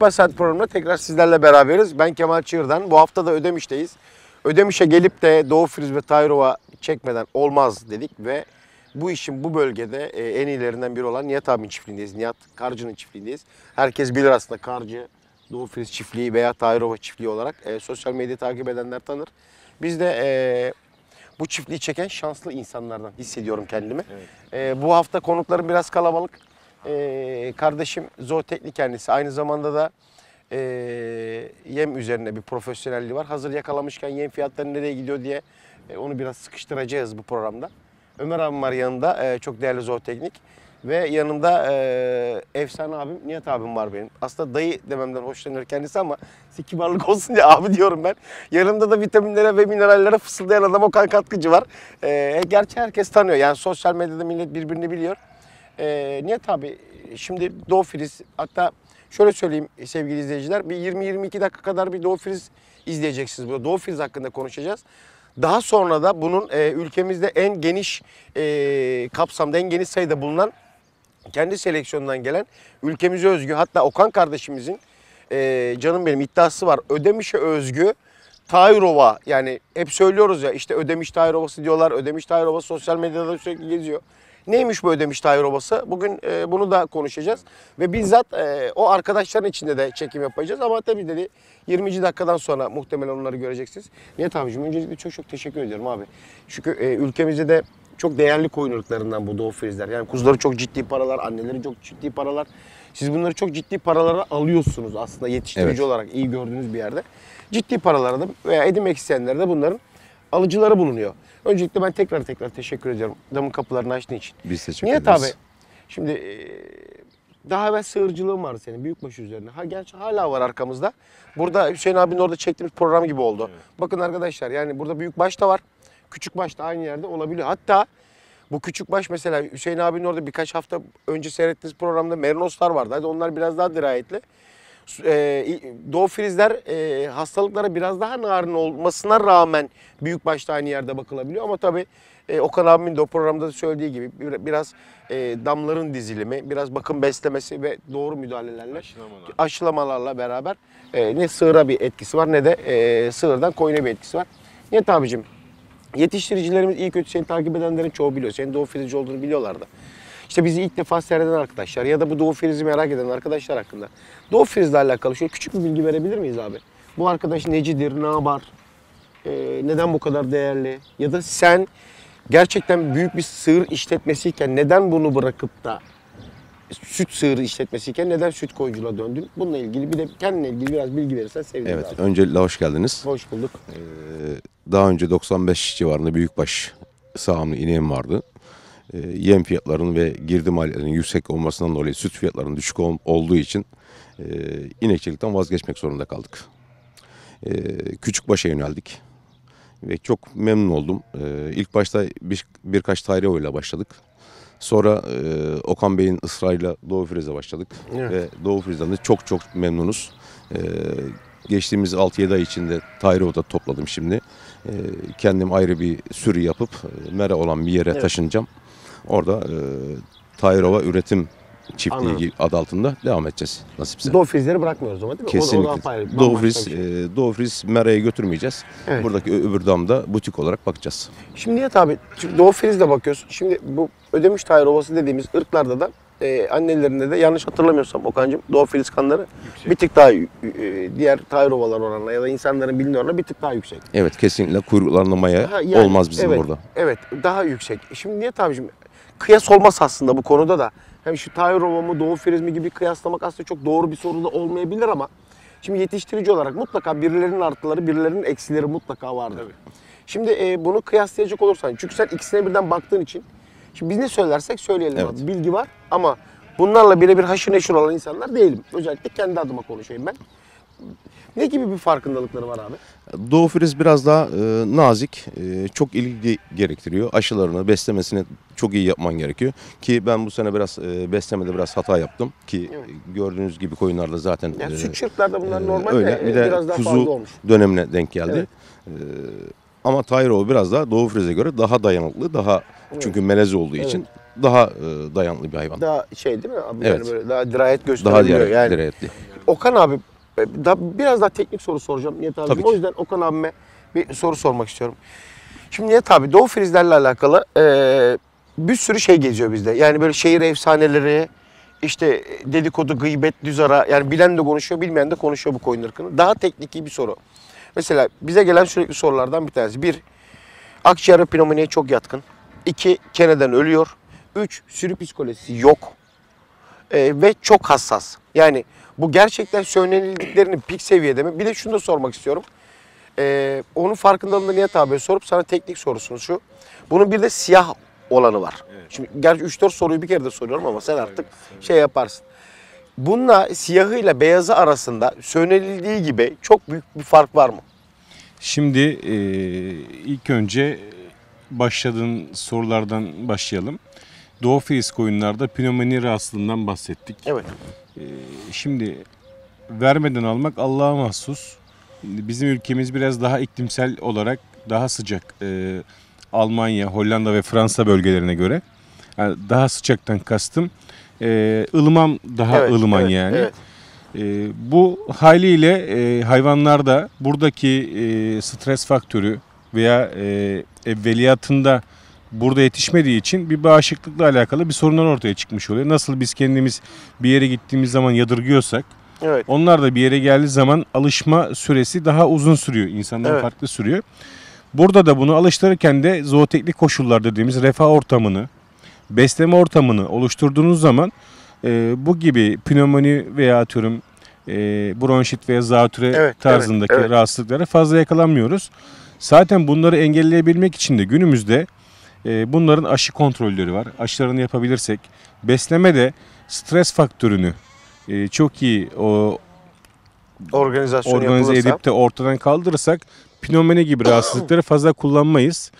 Küçükbaş Saat programında tekrar sizlerle beraberiz. Ben Kemal Çığır'dan. Bu hafta da Ödemiş'teyiz. Ödemiş'e gelip de Doğu Friz ve Tayrova çekmeden olmaz dedik ve bu işin bu bölgede e, en iyilerinden biri olan Nihat abinin çiftliğindeyiz. Nihat Karcı'nın çiftliğindeyiz. Herkes bilir aslında Karcı, Doğu Friz çiftliği veya Tayrova çiftliği olarak e, sosyal medyayı takip edenler tanır. Biz de e, bu çiftliği çeken şanslı insanlardan hissediyorum kendimi. E, bu hafta konuklarım biraz kalabalık. E, kardeşim zooteknik kendisi. Aynı zamanda da e, yem üzerine bir profesyonelliği var. Hazır yakalamışken yem fiyatları nereye gidiyor diye e, onu biraz sıkıştıracağız bu programda. Ömer abim var yanında. e, çok değerli zooteknik. Ve yanımda e, efsane abim Nihat abim var benim. Aslında dayı dememden hoşlanıyor kendisi ama kibarlık olsun diye abi diyorum ben. Yanımda da vitaminlere ve minerallere fısıldayan adam Okan Katkıcı var. E, gerçi herkes tanıyor. Yani sosyal medyada millet birbirini biliyor. E, Nihat abi şimdi Doğu Friz hatta şöyle söyleyeyim sevgili izleyiciler bir 20-22 dakika kadar bir Doğu Friz izleyeceksiniz. Burada Doğu Friz hakkında konuşacağız. Daha sonra da bunun e, ülkemizde en geniş e, kapsamda en geniş sayıda bulunan kendi seleksiyonundan gelen ülkemize özgü hatta Okan kardeşimizin e, canım benim iddiası var. Ödemiş'e özgü Tayrova yani hep söylüyoruz ya işte Ödemiş Tayrovası diyorlar. Ödemiş Tayrovası sosyal medyada sürekli geziyor. Neymiş bu Ödemiş Tayrovası? Bugün e, bunu da konuşacağız. Ve bizzat e, o arkadaşların içinde de çekim yapacağız. Ama tabii dedi 20. dakikadan sonra muhtemelen onları göreceksiniz. Nihat abicim öncelikle çok çok teşekkür ediyorum abi. Çünkü e, ülkemizde de çok değerli koyun ırklarından bu doğu frizler. Yani kuzuları çok ciddi paralar, anneleri çok ciddi paralar. Siz bunları çok ciddi paralara alıyorsunuz aslında yetiştirici Evet. olarak iyi gördüğünüz bir yerde. Ciddi paralara da veya edinmek isteyenlere de bunların alıcıları bulunuyor. Öncelikle ben tekrar tekrar teşekkür ediyorum damın kapılarını açtığın için. Biz teşekkür Nihat ederiz. abi şimdi e, daha evvel sığırcılığın vardı senin büyükbaş üzerine. Ha gerçi hala var arkamızda. Burada Hüseyin abinin orada çektiğimiz program gibi oldu. Bakın arkadaşlar yani burada büyükbaş da var. Küçükbaş da aynı yerde olabiliyor. Hatta bu küçükbaş mesela Hüseyin abinin orada birkaç hafta önce seyrettiğiniz programda merinoslar vardı. Hadi onlar biraz daha dirayetli. E, Doğu frizler e, hastalıklara biraz daha narin olmasına rağmen büyük başta aynı yerde bakılabiliyor. Ama tabii e, Okan abimin de o programda da söylediği gibi bir- biraz e, damların dizilimi, biraz bakım beslemesi ve doğru müdahalelerle Aşılamalar. aşılamalarla beraber e, ne sığıra bir etkisi var ne de e, sığırdan koyuna bir etkisi var. Nihat abicim yetiştiricilerimiz iyi kötü seni takip edenlerin çoğu biliyor. Senin Doğu Frizci olduğunu biliyorlardı. İşte bizi ilk defa seyreden arkadaşlar ya da bu Doğu Friz'i merak eden arkadaşlar hakkında. Doğu Friz'le alakalı şöyle küçük bir bilgi verebilir miyiz abi? Bu arkadaş necidir, ne yapar, e, neden bu kadar değerli? Ya da sen gerçekten büyük bir sığır işletmesiyken neden bunu bırakıp da süt sığırı işletmesiyken neden süt koyuculuğa döndün? Bununla ilgili bir de kendine ilgili biraz bilgi verirsen seviniriz Evet, abi. öncelikle hoş geldiniz. Hoş bulduk. Ee, daha önce 95 civarında büyükbaş sağımlı ineğim vardı. Ee, yem fiyatlarının ve girdi maliyetlerinin yüksek olmasından dolayı süt fiyatlarının düşük ol- olduğu için e, inekçilikten vazgeçmek zorunda kaldık. E, küçükbaşa yöneldik ve çok memnun oldum. E, ilk başta bir, birkaç Tayreo ile başladık. Sonra e, Okan Bey'in ısrarıyla Doğu Friz'e başladık. Evet. Ve Doğu Friz'den de çok çok memnunuz. E, geçtiğimiz 6-7 ay içinde Tayro'da topladım şimdi. E, kendim ayrı bir sürü yapıp e, mera olan bir yere Evet. taşınacağım. Orada e, Tayrova Üretim Çiftliği Anladım. adı altında devam edeceğiz nasipse. Doğu Frizleri bırakmıyoruz ama değil mi? O da- O, da Kesinlikle. apayrı, Doğu bambaşka Friz, bir şey. e, Doğu Friz meraya götürmeyeceğiz. Evet. Buradaki öbür damda butik olarak bakacağız. Şimdi Nihat abi, şimdi Doğu Friz'le bakıyorsun. Şimdi bu Ödemiş Tahir Ovası dediğimiz ırklarda da e, annelerinde de yanlış hatırlamıyorsam Okan'cığım Doğu Friz kanları bir tık daha e, diğer Tahir Ovalar oranla ya da insanların bildiği oranla bir tık daha yüksek. Evet kesinlikle kuyruklarına maya Ha, yani, olmaz bizim evet, burada. Evet daha yüksek. Şimdi Nihat abicim kıyas olmaz aslında bu konuda da. Hem şu Tahir Ova mı Doğu Friz mi gibi kıyaslamak aslında çok doğru bir soru da olmayabilir ama şimdi yetiştirici olarak mutlaka birilerinin artıları birilerinin eksileri mutlaka vardır. Şimdi e, bunu kıyaslayacak olursan çünkü sen ikisine birden baktığın için şimdi biz ne söylersek söyleyelim Evet. abi. Bilgi var ama bunlarla birebir haşır neşir olan insanlar değilim. Özellikle kendi adıma konuşayım ben. Ne gibi bir farkındalıkları var abi? Doğu Friz biraz daha e, nazik, e, çok ilgi gerektiriyor. Aşılarını, beslemesini çok iyi yapman gerekiyor. Ki ben bu sene biraz e, beslemede biraz hata yaptım. Ki Evet. gördüğünüz gibi koyunlarda zaten Yani e, süt çırklarda bunlar e, normal öyle. de Bir de biraz daha kuzu fazla olmuş. dönemine denk geldi. Evet. E, ama Tyrol biraz daha Doğu Friz'e göre daha dayanıklı, daha çünkü melez olduğu için daha e, dayanıklı bir hayvan. Daha şey değil mi abi? Evet. Yani böyle daha dirayet Daha gösterebiliyor. diğer, yani dirayetli. Okan abi e, da, biraz daha teknik soru soracağım Nihat abi. O yüzden Okan abime bir soru sormak istiyorum. Şimdi Nihat abi Doğu Filizlerle alakalı e, bir sürü şey geziyor bizde. Yani böyle şehir efsaneleri, işte dedikodu, gıybet, düz ara. Yani bilen de konuşuyor, bilmeyen de konuşuyor bu koyun ırkını. Daha teknik bir soru. Mesela bize gelen sürekli sorulardan bir tanesi. Bir, akciğer pneumoniye çok yatkın. İki, keneden ölüyor. Üç, sürü psikolojisi yok. Ee, ve çok hassas. Yani bu gerçekten söylenildiklerinin pik seviyede mi? Bir de şunu da sormak istiyorum. Ee, onun farkındalığını Nihat abiye sorup sana teknik sorusunu şu. Bunun bir de siyah olanı var. Şimdi gerçi 3-4 soruyu bir kere de soruyorum ama sen artık şey yaparsın. Bununla siyahıyla beyazı arasında söylenildiği gibi çok büyük bir fark var mı? Şimdi e, ilk önce başladığın sorulardan başlayalım. Doğu Filiz koyunlarda pnömoni rahatsızlığından bahsettik. Evet. E, şimdi vermeden almak Allah'a mahsus. Bizim ülkemiz biraz daha iklimsel olarak daha sıcak. E, Almanya, Hollanda ve Fransa bölgelerine göre. Yani daha sıcaktan kastım. E, ılıman daha evet, ılıman evet, yani. Evet. E, bu haliyle e, hayvanlarda buradaki e, stres faktörü veya e, evveliyatında burada yetişmediği için bir bağışıklıkla alakalı bir sorunlar ortaya çıkmış oluyor. Nasıl biz kendimiz bir yere gittiğimiz zaman yadırgıyorsak Evet. onlar da bir yere geldiği zaman alışma süresi daha uzun sürüyor. İnsandan Evet. farklı sürüyor. Burada da bunu alıştırırken de zooteknik koşullar dediğimiz refah ortamını, besleme ortamını oluşturduğunuz zaman e, bu gibi pnömoni veya atıyorum e, bronşit veya zatüre Evet, evet, tarzındaki evet. rahatsızlıklara fazla yakalanmıyoruz. Zaten bunları engelleyebilmek için de günümüzde bunların aşı kontrolleri var. Aşılarını yapabilirsek, besleme de stres faktörünü e, çok iyi o Organizasyon organize yapılırsa. edip de ortadan kaldırırsak pnömoni gibi rahatsızlıkları fazla kullanmayız.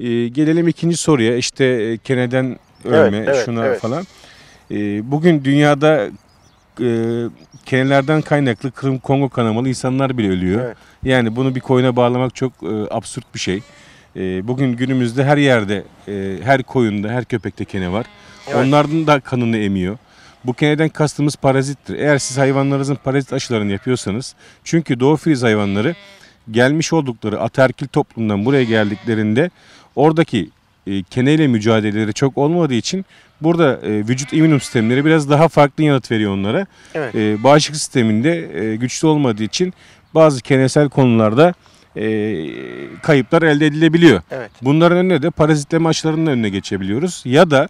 Ee, gelelim ikinci soruya işte e, keneden ölme Evet, evet, şuna evet. falan. Ee, bugün dünyada e, kenelerden kaynaklı Kırım Kongo kanamalı insanlar bile ölüyor. Evet. Yani bunu bir koyuna bağlamak çok e, absürt bir şey. E, bugün günümüzde her yerde, e, her koyunda, her köpekte kene var. Evet. Onların da kanını emiyor. Bu keneden kastımız parazittir. Eğer siz hayvanlarınızın parazit aşılarını yapıyorsanız, çünkü doğu filiz hayvanları gelmiş oldukları ataerkil toplumdan buraya geldiklerinde oradaki e, keneyle mücadeleleri çok olmadığı için burada e, vücut immün sistemleri biraz daha farklı yanıt veriyor onlara. Evet. E, bağışıklık sisteminde e, güçlü olmadığı için bazı kenesel konularda e, kayıplar elde edilebiliyor. Evet. Bunların önüne de parazitleme aşılarının önüne geçebiliyoruz. Ya da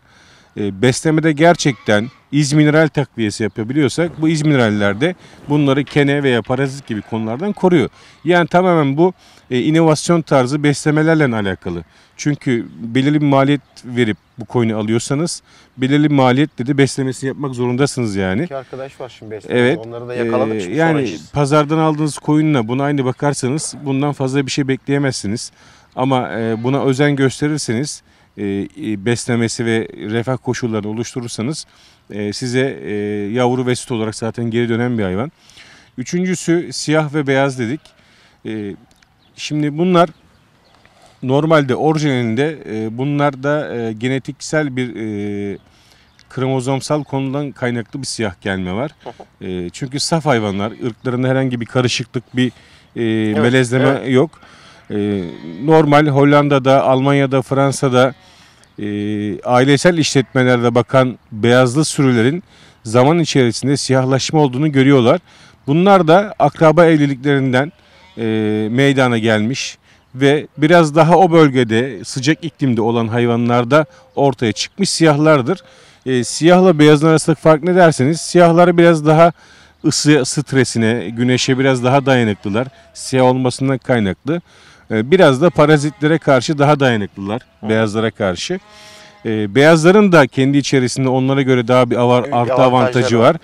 beslemede gerçekten iz mineral takviyesi yapabiliyorsak bu iz mineraller de bunları kene veya parazit gibi konulardan koruyor. Yani tamamen bu e, inovasyon tarzı beslemelerle alakalı. Çünkü belirli bir maliyet verip bu koyunu alıyorsanız belirli bir maliyetle de beslemesini yapmak zorundasınız yani. İki arkadaş var şimdi beslemede. Evet. Onları da yakaladık. Şimdi yani sonracıyız. pazardan aldığınız koyunla buna aynı bakarsanız bundan fazla bir şey bekleyemezsiniz. Ama e, buna özen gösterirseniz e, e, beslemesi ve refah koşullarını oluşturursanız e, size e, yavru ve süt olarak zaten geri dönen bir hayvan. Üçüncüsü siyah ve beyaz dedik. E, şimdi bunlar normalde orijinalinde e, bunlar da e, genetiksel bir e, kromozomsal konudan kaynaklı bir siyah gelme var. E, çünkü saf hayvanlar ırklarında herhangi bir karışıklık bir e, melezleme evet. yok. E, normal Hollanda'da, Almanya'da, Fransa'da e, ailesel işletmelerde bakan beyazlı sürülerin zaman içerisinde siyahlaşma olduğunu görüyorlar. Bunlar da akraba evliliklerinden e, meydana gelmiş ve biraz daha o bölgede sıcak iklimde olan hayvanlarda ortaya çıkmış siyahlardır. E, siyahla beyazın arasındaki fark ne derseniz siyahlar biraz daha ısı stresine, güneşe biraz daha dayanıklılar. Siyah olmasından kaynaklı. E, biraz da parazitlere karşı daha dayanıklılar beyazlara karşı. E, beyazların da kendi içerisinde onlara göre daha bir avar, artı avantajı var. var.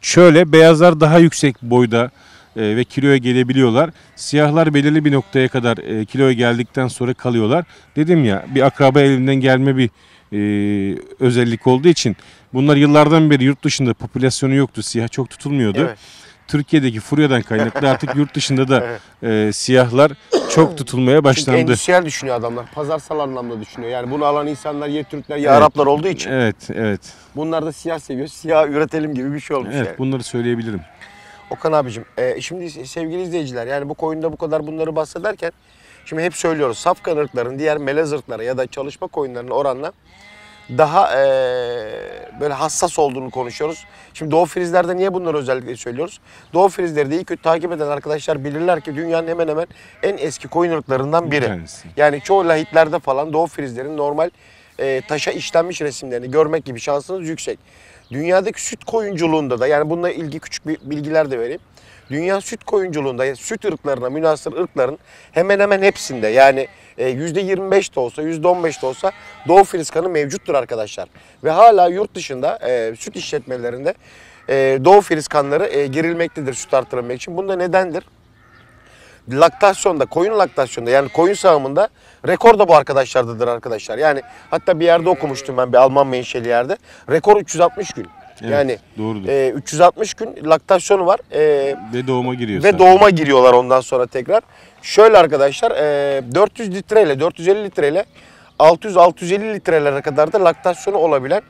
Şöyle beyazlar daha yüksek boyda e, ve kiloya gelebiliyorlar. Siyahlar belirli bir noktaya kadar e, kiloya geldikten sonra kalıyorlar. Dedim ya bir akraba elinden gelme bir e, özellik olduğu için bunlar yıllardan beri yurt dışında popülasyonu yoktu. Siyah çok tutulmuyordu. Evet. Türkiye'deki furyadan kaynaklı artık yurt dışında da e, siyahlar çok tutulmaya Çünkü başlandı. endüstriyel düşünüyor adamlar. Pazarsal anlamda düşünüyor. Yani bunu alan insanlar ya Türkler ya Evet. Araplar olduğu için. Evet, evet. Bunlar da siyah seviyor. Siyah üretelim gibi bir şey olmuş Evet, yani. bunları söyleyebilirim. Okan abicim e, şimdi sevgili izleyiciler yani bu koyunda bu kadar bunları bahsederken şimdi hep söylüyoruz safkan ırkların diğer melez ırklara ya da çalışma koyunlarının oranla daha e, böyle hassas olduğunu konuşuyoruz. Şimdi Doğu Frizler'de niye bunları özellikle söylüyoruz? Doğu Frizleri de iyi kötü takip eden arkadaşlar bilirler ki dünyanın hemen hemen en eski koyun ırklarından Bir biri. tanesi. Yani çoğu lahitlerde falan Doğu Frizlerin normal e, taşa işlenmiş resimlerini görmek gibi şansınız yüksek. Dünyadaki süt koyunculuğunda da yani bununla ilgili küçük bir bilgiler de vereyim. Dünya süt koyunculuğunda süt ırklarına münasır ırkların hemen hemen hepsinde yani e, %25 de olsa %15 de olsa Doğu Friz kanı mevcuttur arkadaşlar. Ve hala yurt dışında e, süt işletmelerinde e, Doğu Friz kanları e, girilmektedir süt artırılmak için. Bunda nedendir? laktasyonda, koyun laktasyonda yani koyun sağımında rekor da bu arkadaşlardadır arkadaşlar. Yani hatta bir yerde okumuştum ben bir Alman menşeli yerde. Rekor 360 gün. Evet, yani doğrudur. e, 360 gün laktasyonu var. E, Ve doğuma giriyor. ve zaten. doğuma giriyorlar ondan sonra tekrar. Şöyle arkadaşlar e, 400 litreyle 450 litreyle 600-650 litrelere kadar da laktasyonu olabilen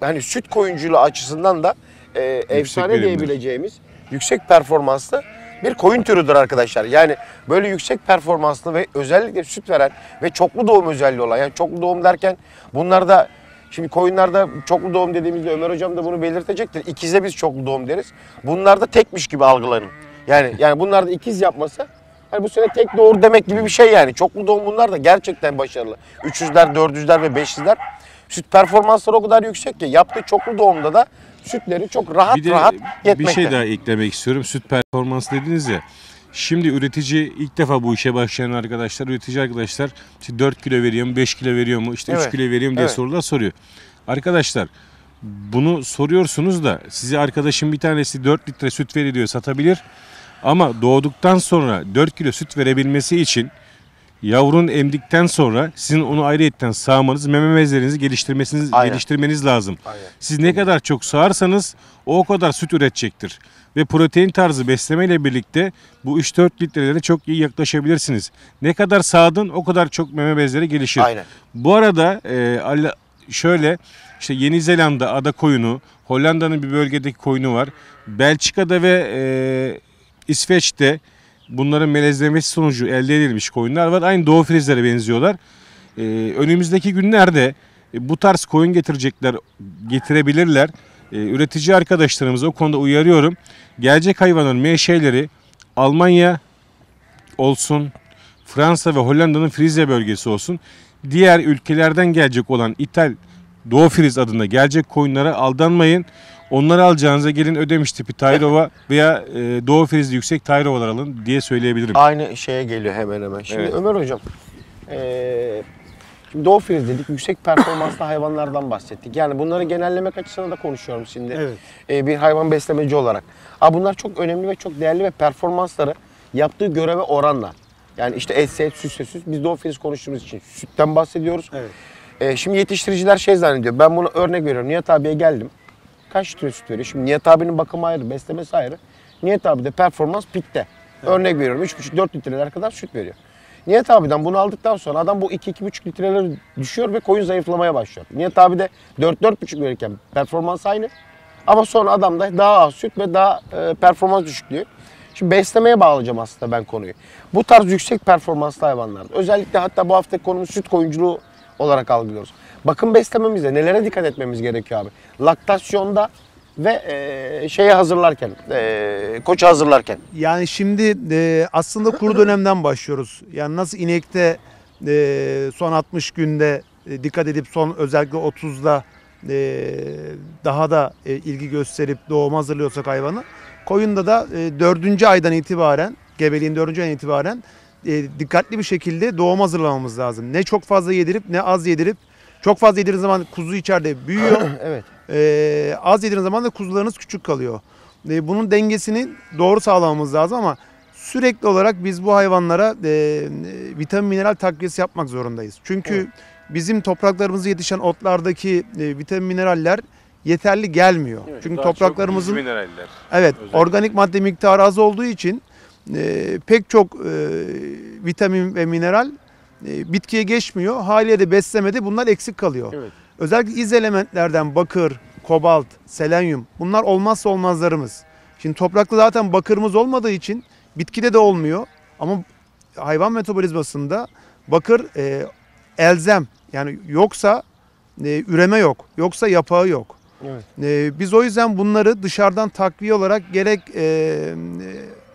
hani süt koyunculuğu açısından da e, efsane verimli. diyebileceğimiz yüksek performanslı bir koyun türüdür arkadaşlar. Yani böyle yüksek performanslı ve özellikle süt veren ve çoklu doğum özelliği olan yani çoklu doğum derken bunlarda Şimdi koyunlarda çoklu doğum dediğimizde Ömer hocam da bunu belirtecektir. İkize biz çoklu doğum deriz. Bunlarda tekmiş gibi algılanın. Yani yani bunlarda ikiz yapması hani bu sene tek doğur demek gibi bir şey yani. Çoklu doğum bunlar da gerçekten başarılı. 300'ler, 400'ler ve 500'ler süt performansları o kadar yüksek ki yaptığı çoklu doğumda da sütleri çok rahat bir de rahat bir yetmekte. şey daha eklemek istiyorum. Süt performansı dediniz ya. Şimdi üretici ilk defa bu işe başlayan arkadaşlar, üretici arkadaşlar işte 4 kilo veriyor mu, 5 kilo veriyor mu, işte 3 Evet, kilo veriyor mu diye evet. sorular soruyor. Arkadaşlar bunu soruyorsunuz da size arkadaşım bir tanesi 4 litre süt veriyor satabilir. Ama doğduktan sonra 4 kilo süt verebilmesi için yavrun emdikten sonra sizin onu ayrıyetten sağmanız, meme bezlerinizi geliştirmesiniz, Aynen. geliştirmeniz lazım. Aynen. Siz ne kadar çok sağarsanız o kadar süt üretecektir. Ve protein tarzı beslemeyle birlikte bu 3-4 litrelere çok iyi yaklaşabilirsiniz. Ne kadar sağdın o kadar çok meme bezleri gelişir. Aynen. Bu arada e, şöyle işte Yeni Zelanda ada koyunu, Hollanda'nın bir bölgedeki koyunu var. Belçika'da ve e, İsveç'te bunların melezlemesi sonucu elde edilmiş koyunlar var. Aynı Doğu Frizlere benziyorlar. E, önümüzdeki günlerde e, bu tarz koyun getirecekler, getirebilirler. E, üretici arkadaşlarımızı o konuda uyarıyorum. Gelecek hayvanların menşeleri Almanya olsun, Fransa ve Hollanda'nın Frizya bölgesi olsun. Diğer ülkelerden gelecek olan ithal Doğu Friz adında gelecek koyunlara aldanmayın. Onları alacağınıza gelin Ödemiş tipi Tayrova veya e, Doğu Frizli yüksek Tayrovalar alın diye söyleyebilirim. Aynı şeye geliyor hemen hemen. Şimdi Evet. Ömer hocam eee şimdi Doğu Friz dedik yüksek performanslı hayvanlardan bahsettik. Yani bunları genellemek açısından da konuşuyorum şimdi. Evet. Ee, bir hayvan beslemeci olarak. Aa, bunlar çok önemli ve çok değerli ve performansları yaptığı göreve oranla. Yani işte etse et, süsse süs. Biz Doğu Friz konuştuğumuz için sütten bahsediyoruz. Evet. Ee, şimdi yetiştiriciler şey zannediyor. Ben bunu örnek veriyorum. Nihat abiye geldim. Kaç litre süt veriyor? Şimdi Nihat abinin bakımı ayrı, beslemesi ayrı. Nihat abi de performans pikte. Örnek veriyorum 3,5-4 litreler kadar süt veriyor. Nihat abiden bunu aldıktan sonra adam bu 2-2,5 litreleri düşüyor ve koyun zayıflamaya başlıyor. Nihat abi de 4-4,5 verirken performans aynı. Ama sonra adam da daha az süt ve daha e, performans düşüklüğü. Şimdi beslemeye bağlayacağım aslında ben konuyu. Bu tarz yüksek performanslı hayvanlarda özellikle hatta bu haftaki konumuz süt koyunculuğu olarak algılıyoruz. Bakım beslememizde nelere dikkat etmemiz gerekiyor abi? Laktasyonda ve e, şeye hazırlarken, e, koça hazırlarken. Yani şimdi e, aslında kuru dönemden başlıyoruz. Yani nasıl inekte e, son 60 günde e, dikkat edip son özellikle 30'da e, daha da e, ilgi gösterip doğuma hazırlıyorsak hayvanı. Koyunda da e, 4. aydan itibaren, gebeliğin 4. aydan itibaren e, dikkatli bir şekilde doğum hazırlamamız lazım. Ne çok fazla yedirip ne az yedirip çok fazla yedirdiğiniz zaman kuzu içeride büyüyor. evet. Ee, az yediğiniz zaman da kuzularınız küçük kalıyor. Ee, bunun dengesini doğru sağlamamız lazım ama sürekli olarak biz bu hayvanlara e, vitamin mineral takviyesi yapmak zorundayız. Çünkü Evet. bizim topraklarımızda yetişen otlardaki e, vitamin mineraller yeterli gelmiyor. Çünkü topraklarımızın mineraller. evet özellikle. organik madde miktarı az olduğu için e, pek çok e, vitamin ve mineral e, bitkiye geçmiyor. Haliyle de beslemede bunlar eksik kalıyor. Evet. Özellikle iz elementlerden bakır, kobalt, selenyum bunlar olmazsa olmazlarımız. Şimdi toprakta zaten bakırımız olmadığı için bitkide de olmuyor. Ama hayvan metabolizmasında bakır e, elzem. Yani yoksa e, üreme yok. Yoksa yapağı yok. Evet. E, biz o yüzden bunları dışarıdan takviye olarak gerek e,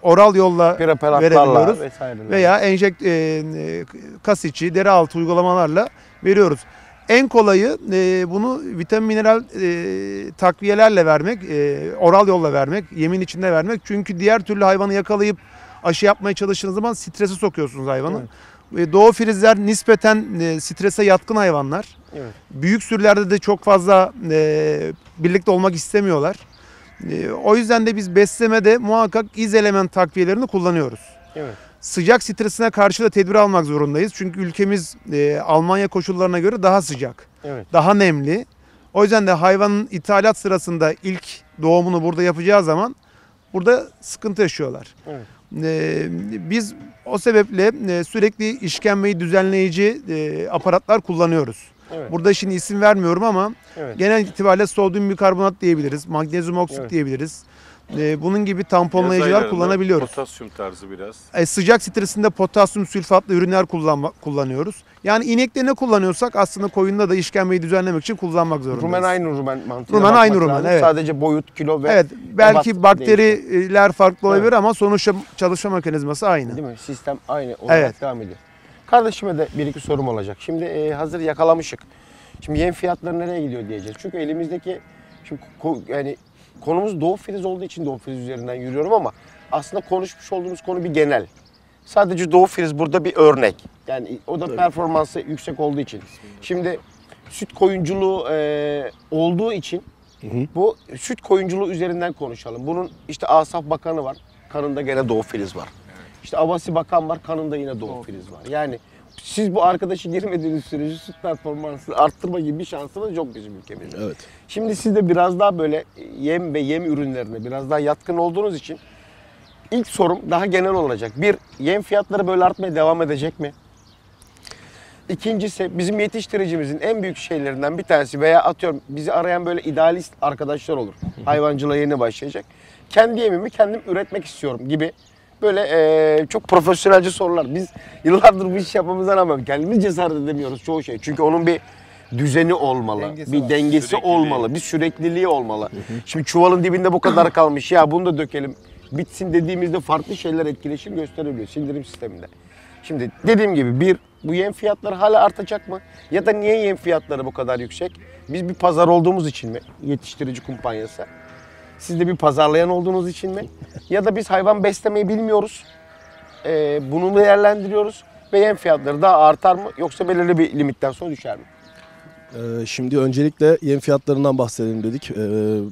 oral yolla verebiliyoruz. vesaire. veya enjekt e, kas içi, deri altı uygulamalarla veriyoruz. En kolayı e, bunu vitamin mineral e, takviyelerle vermek, e, oral yolla vermek, yemin içinde vermek. Çünkü diğer türlü hayvanı yakalayıp aşı yapmaya çalıştığınız zaman strese sokuyorsunuz hayvanı. E, Doğu filizler nispeten e, strese yatkın hayvanlar. Evet. Büyük sürülerde de çok fazla e, birlikte olmak istemiyorlar. E, o yüzden de biz beslemede muhakkak iz element takviyelerini kullanıyoruz. Evet. Sıcak stresine karşı da tedbir almak zorundayız. Çünkü ülkemiz e, Almanya koşullarına göre daha sıcak, Evet. daha nemli. O yüzden de hayvanın ithalat sırasında ilk doğumunu burada yapacağı zaman burada sıkıntı yaşıyorlar. Evet. E, biz o sebeple e, sürekli işkembeyi düzenleyici e, aparatlar kullanıyoruz. Evet. Burada şimdi isim vermiyorum ama Evet. genel itibariyle sodyum bikarbonat diyebiliriz, magnezyum oksit Evet. diyebiliriz. E, bunun gibi tamponlayıcılar kullanabiliyoruz. Potasyum tarzı biraz. E, sıcak stresinde potasyum sülfatlı ürünler kullanma, kullanıyoruz. Yani inekte ne kullanıyorsak aslında koyunda da işkembeyi düzenlemek için kullanmak zorundayız. Rumen aynı rumen mantığıyla Rumen aynı rumen, lazım. evet. Sadece boyut, kilo ve Evet, belki bakteriler farklı olabilir ama sonuçta çalışma mekanizması aynı. Değil mi? Sistem aynı olarak Evet. devam ediyor. Kardeşime de bir iki sorum olacak. Şimdi e, hazır yakalamışık. Şimdi yem fiyatları nereye gidiyor diyeceğiz. Çünkü elimizdeki şimdi ko- yani konumuz Doğu Filiz olduğu için Doğu Filiz üzerinden yürüyorum ama aslında konuşmuş olduğumuz konu bir genel. Sadece Doğu Filiz burada bir örnek. Yani o da performansı yüksek olduğu için. Şimdi süt koyunculuğu e, olduğu için bu süt koyunculuğu üzerinden konuşalım. Bunun işte Asaf Bakanı var. Kanında gene Doğu Filiz var. İşte Abasi Bakan var. Kanında yine Doğu Filiz var. Yani siz bu arkadaşı girmediğiniz sürece süt performansını arttırma gibi bir şansınız yok bizim ülkemizde. Evet. Şimdi siz de biraz daha böyle yem ve yem ürünlerine biraz daha yatkın olduğunuz için ilk sorum daha genel olacak. Bir, yem fiyatları böyle artmaya devam edecek mi? İkincisi bizim yetiştiricimizin en büyük şeylerinden bir tanesi veya atıyorum bizi arayan böyle idealist arkadaşlar olur. Hayvancılığa yeni başlayacak. Kendi yemimi kendim üretmek istiyorum gibi böyle eee, çok profesyonelce sorular. Biz yıllardır bu iş yapmamıza rağmen kendimiz cesaret edemiyoruz çoğu şey. Çünkü onun bir düzeni olmalı, Dengesi bir var. dengesi Sürekliliği. olmalı, bir sürekliliği olmalı. Şimdi çuvalın dibinde bu kadar kalmış ya bunu da dökelim bitsin dediğimizde farklı şeyler etkileşim gösterebiliyor sindirim sisteminde. Şimdi dediğim gibi bir bu yem fiyatları hala artacak mı? Ya da niye yem fiyatları bu kadar yüksek? Biz bir pazar olduğumuz için mi? Yetiştirici kumpanyası. Siz de bir pazarlayan olduğunuz için mi? Ya da biz hayvan beslemeyi bilmiyoruz. Ee, bunu değerlendiriyoruz. Ve yem fiyatları daha artar mı? Yoksa belirli bir limitten sonra düşer mi? Ee, Şimdi öncelikle yem fiyatlarından bahsedelim dedik. Ee,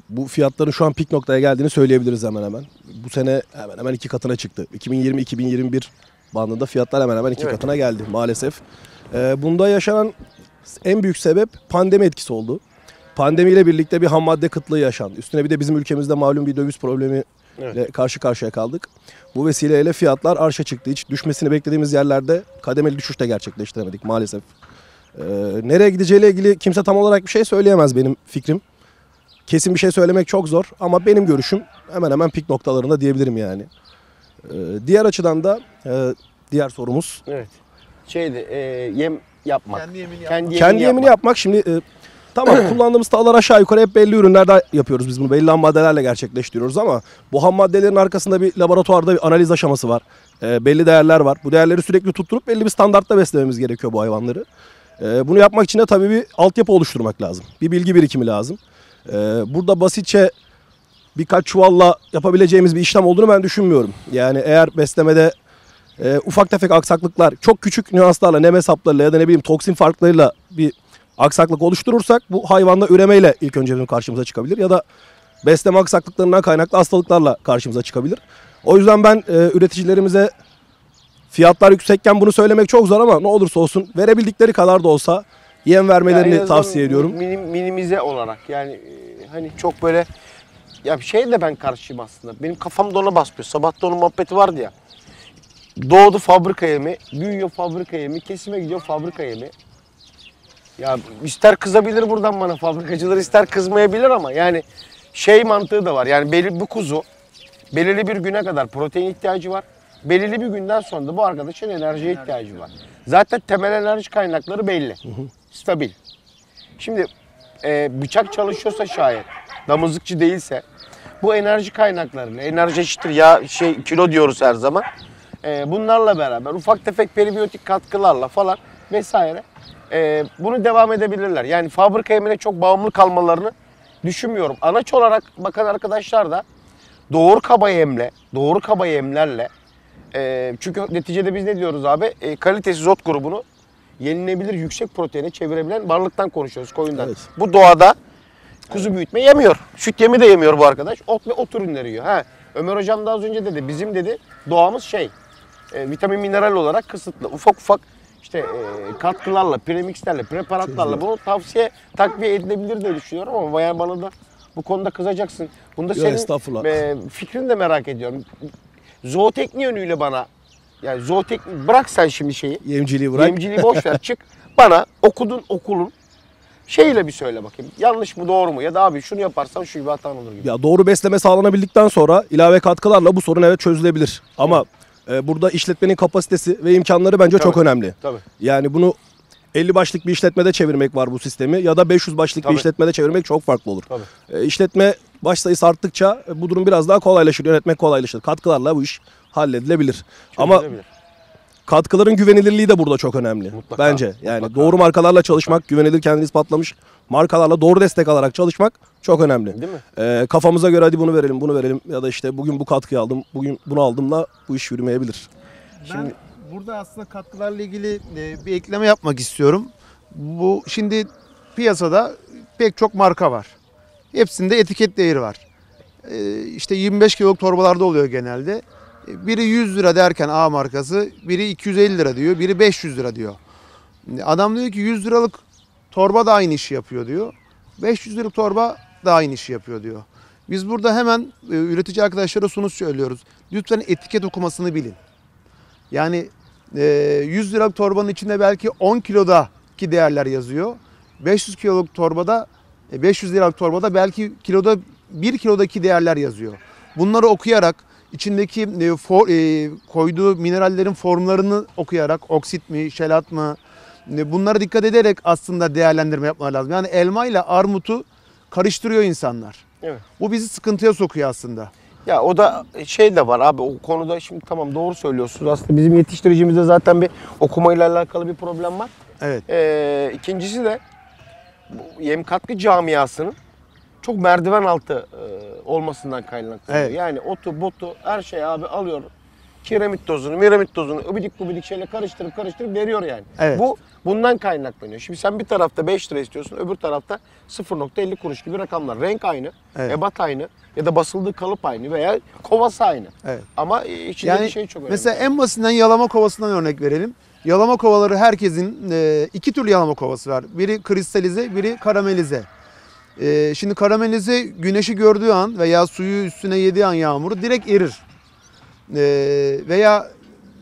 Bu fiyatların şu an pik noktaya geldiğini söyleyebiliriz hemen hemen. Bu sene hemen hemen iki katına çıktı. 2020-2021 bandında fiyatlar hemen hemen iki Evet. katına geldi maalesef. Ee, Bunda yaşanan en büyük sebep pandemi etkisi oldu. Pandemiyle birlikte bir ham madde kıtlığı yaşandı. Üstüne bir de bizim ülkemizde malum bir döviz problemi ile karşı karşıya kaldık. Bu vesileyle fiyatlar arşa çıktı. Hiç düşmesini beklediğimiz yerlerde kademeli düşüş de gerçekleştiremedik maalesef. Ee, nereye gideceğiyle ilgili kimse tam olarak bir şey söyleyemez benim fikrim. Kesin bir şey söylemek çok zor ama benim görüşüm hemen hemen pik noktalarında diyebilirim yani. Ee, diğer açıdan da e, diğer sorumuz Evet. Şeydi e, yem yapmak. Kendi yemini Kendi yemini, kendi yemini yapmak. Şimdi e, tamam kullandığımız tahıllar aşağı yukarı hep belli ürünlerde yapıyoruz biz bunu. Belli ham maddelerle gerçekleştiriyoruz ama bu ham maddelerin arkasında bir laboratuvarda bir analiz aşaması var. E, belli değerler var. Bu değerleri sürekli tutturup belli bir standartta beslememiz gerekiyor bu hayvanları. E, bunu yapmak için de tabii bir altyapı oluşturmak lazım. Bir bilgi birikimi lazım. E, burada basitçe birkaç çuvalla yapabileceğimiz bir işlem olduğunu ben düşünmüyorum. Yani eğer beslemede e, ufak tefek aksaklıklar, çok küçük nüanslarla, nem hesaplarıyla ya da ne bileyim toksin farklarıyla bir aksaklık oluşturursak bu hayvanda üremeyle ilk önce bizim karşımıza çıkabilir ya da besleme aksaklıklarından kaynaklı hastalıklarla karşımıza çıkabilir. O yüzden ben e, üreticilerimize fiyatlar yüksekken bunu söylemek çok zor ama ne olursa olsun verebildikleri kadar da olsa yem vermelerini Yani tavsiye ediyorum. minim- minimize olarak yani e, hani çok böyle ya şey de ben karşıyım aslında. Benim kafam da ona basmıyor. Sabah da onun muhabbeti vardı ya. Doğdu fabrika yemi, büyüyor fabrika yemi, kesime gidiyor fabrika yemi. Ya ister kızabilir buradan bana fabrikacılar ister kızmayabilir ama yani şey mantığı da var. Yani belli bu kuzu Belirli bir güne kadar protein ihtiyacı var. Belirli bir günden sonra da bu arkadaşın enerjiye ihtiyacı var. Zaten temel enerji kaynakları belli. Stabil. Şimdi e, bıçak çalışıyorsa şayet, damızlıkçı değilse bu enerji kaynaklarıyla, enerji eşittir ya şey kilo diyoruz her zaman. E, bunlarla beraber ufak tefek peribiyotik katkılarla falan vesaire e, bunu devam edebilirler. Yani fabrika yemine çok bağımlı kalmalarını düşünmüyorum. Anaç olarak bakan arkadaşlar da doğru kaba yemle, doğru kaba yemlerle e, çünkü neticede biz ne diyoruz abi? E, kalitesiz ot grubunu yenilebilir yüksek proteine çevirebilen varlıktan konuşuyoruz koyundan. Evet. Bu doğada kuzu büyütme yemiyor. Süt yemi de yemiyor bu arkadaş. Ot ve ot ürünleri yiyor. Ha, Ömer hocam da az önce dedi bizim dedi doğamız şey e, vitamin mineral olarak kısıtlı. Ufak ufak işte e, katkılarla, premixlerle, preparatlarla bunu tavsiye takviye edilebilir diye düşünüyorum ama bayağı bana da bu konuda kızacaksın. Bunda Yok, senin e, fikrini de merak ediyorum. Zootekni yönüyle bana yani zootekni bırak sen şimdi şeyi. Yemciliği bırak. Yemciliği boş ver çık. Bana okudun okulun şeyle bir söyle bakayım. Yanlış mı doğru mu? Ya da abi şunu yaparsan şu gibi hatan olur gibi. Ya doğru besleme sağlanabildikten sonra ilave katkılarla bu sorun evet çözülebilir. Ama e, burada işletmenin kapasitesi ve imkanları bence çok Tabii. önemli. Tabii. Yani bunu 50 başlık bir işletmede çevirmek var bu sistemi ya da 500 başlık Tabii. bir işletmede çevirmek çok farklı olur. Tabii. E, işletme baş sayısı arttıkça e, bu durum biraz daha kolaylaşır, yönetmek kolaylaşır. Katkılarla bu iş halledilebilir. Ama Çözülebilir. Katkıların güvenilirliği de burada çok önemli. Mutlaka, Bence. Yani mutlaka. doğru markalarla çalışmak, güvenilir kendini ispatlamış markalarla doğru destek alarak çalışmak çok önemli. Değil mi? Ee, kafamıza göre hadi bunu verelim, bunu verelim ya da işte bugün bu katkıyı aldım, bugün bunu aldımla bu iş yürümeyebilir. Ben burada aslında katkılarla ilgili e, bir ekleme yapmak istiyorum. Bu şimdi piyasada pek çok marka var. Hepsinde etiket değeri var. E, İşte 25 kiloluk torbalarda oluyor genelde. E, Biri 100 lira derken A markası, biri 250 lira diyor, biri 500 lira diyor. Adam diyor ki 100 liralık torba da aynı işi yapıyor diyor. 500 liralık torba da aynı işi yapıyor diyor. Biz burada hemen e, üretici arkadaşlara şunu söylüyoruz. Lütfen etiket okumasını bilin. Yani e, 100 liralık torbanın içinde belki 10 kilodaki değerler yazıyor. 500 kiloluk torbada, e, 500 liralık torbada belki kiloda 1 kilodaki değerler yazıyor. Bunları okuyarak içindeki e, for- e, koyduğu minerallerin formlarını okuyarak oksit mi, şelat mı e, bunlara dikkat ederek aslında değerlendirme yapmaları lazım. Yani elma ile armutu karıştırıyor insanlar. Evet. Bu bizi sıkıntıya sokuyor aslında. Ya o da şey de var abi o konuda şimdi tamam doğru söylüyorsunuz. Aslında bizim yetiştiricimizde zaten bir okumayla alakalı bir problem var. Evet. Ee, ikincisi de yem katkı camiasının çok merdiven altı e, olmasından kaynaklanıyor. Evet. Yani otu, botu her şeyi abi alıyor. Kiremit tozunu, miremit tozunu öbidik gubidik şeyle karıştırıp karıştırıp veriyor yani. Evet. Bu bundan kaynaklanıyor. Şimdi sen bir tarafta 5 lira istiyorsun, öbür tarafta 0.50 kuruş gibi rakamlar. Renk aynı, Evet. ebat aynı ya da basıldığı kalıp aynı veya kovası aynı. Evet. Ama e, içindeki Yani şey çok önemli. mesela en basitinden yalama kovasından örnek verelim. Yalama kovaları herkesin e, iki türlü yalama kovası var. Biri kristalize, biri karamelize. E, şimdi karamelize güneşi gördüğü an veya suyu üstüne yediği an yağmuru direkt erir. E, veya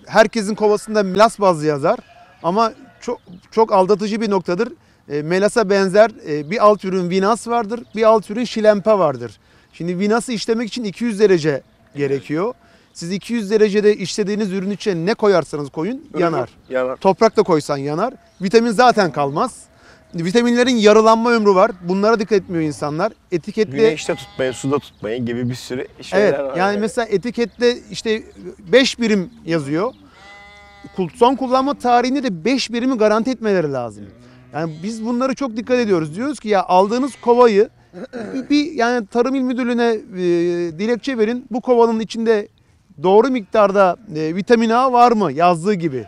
herkesin kovasında melas bazlı yazar ama çok çok aldatıcı bir noktadır. E, melasa benzer e, bir alt ürün vinas vardır, bir alt ürün şilempe vardır. Şimdi vinası işlemek için 200 derece gerekiyor. Siz 200 derecede işlediğiniz ürün içine ne koyarsanız koyun yanar. Yanar. Toprak da koysan yanar. Vitamin zaten kalmaz. Vitaminlerin yarılanma ömrü var. Bunlara dikkat etmiyor insanlar. Etikette Güneşte tutmayın, suda tutmayın gibi bir sürü şeyler Evet var. yani mesela etikette işte 5 birim yazıyor. Son kullanma tarihinde de 5 birimi garanti etmeleri lazım. Yani biz bunları çok dikkat ediyoruz. Diyoruz ki ya aldığınız kovayı bir, bir yani Tarım İl Müdürlüğü'ne e, dilekçe verin. Bu kovanın içinde doğru miktarda e, vitamin A var mı yazdığı gibi.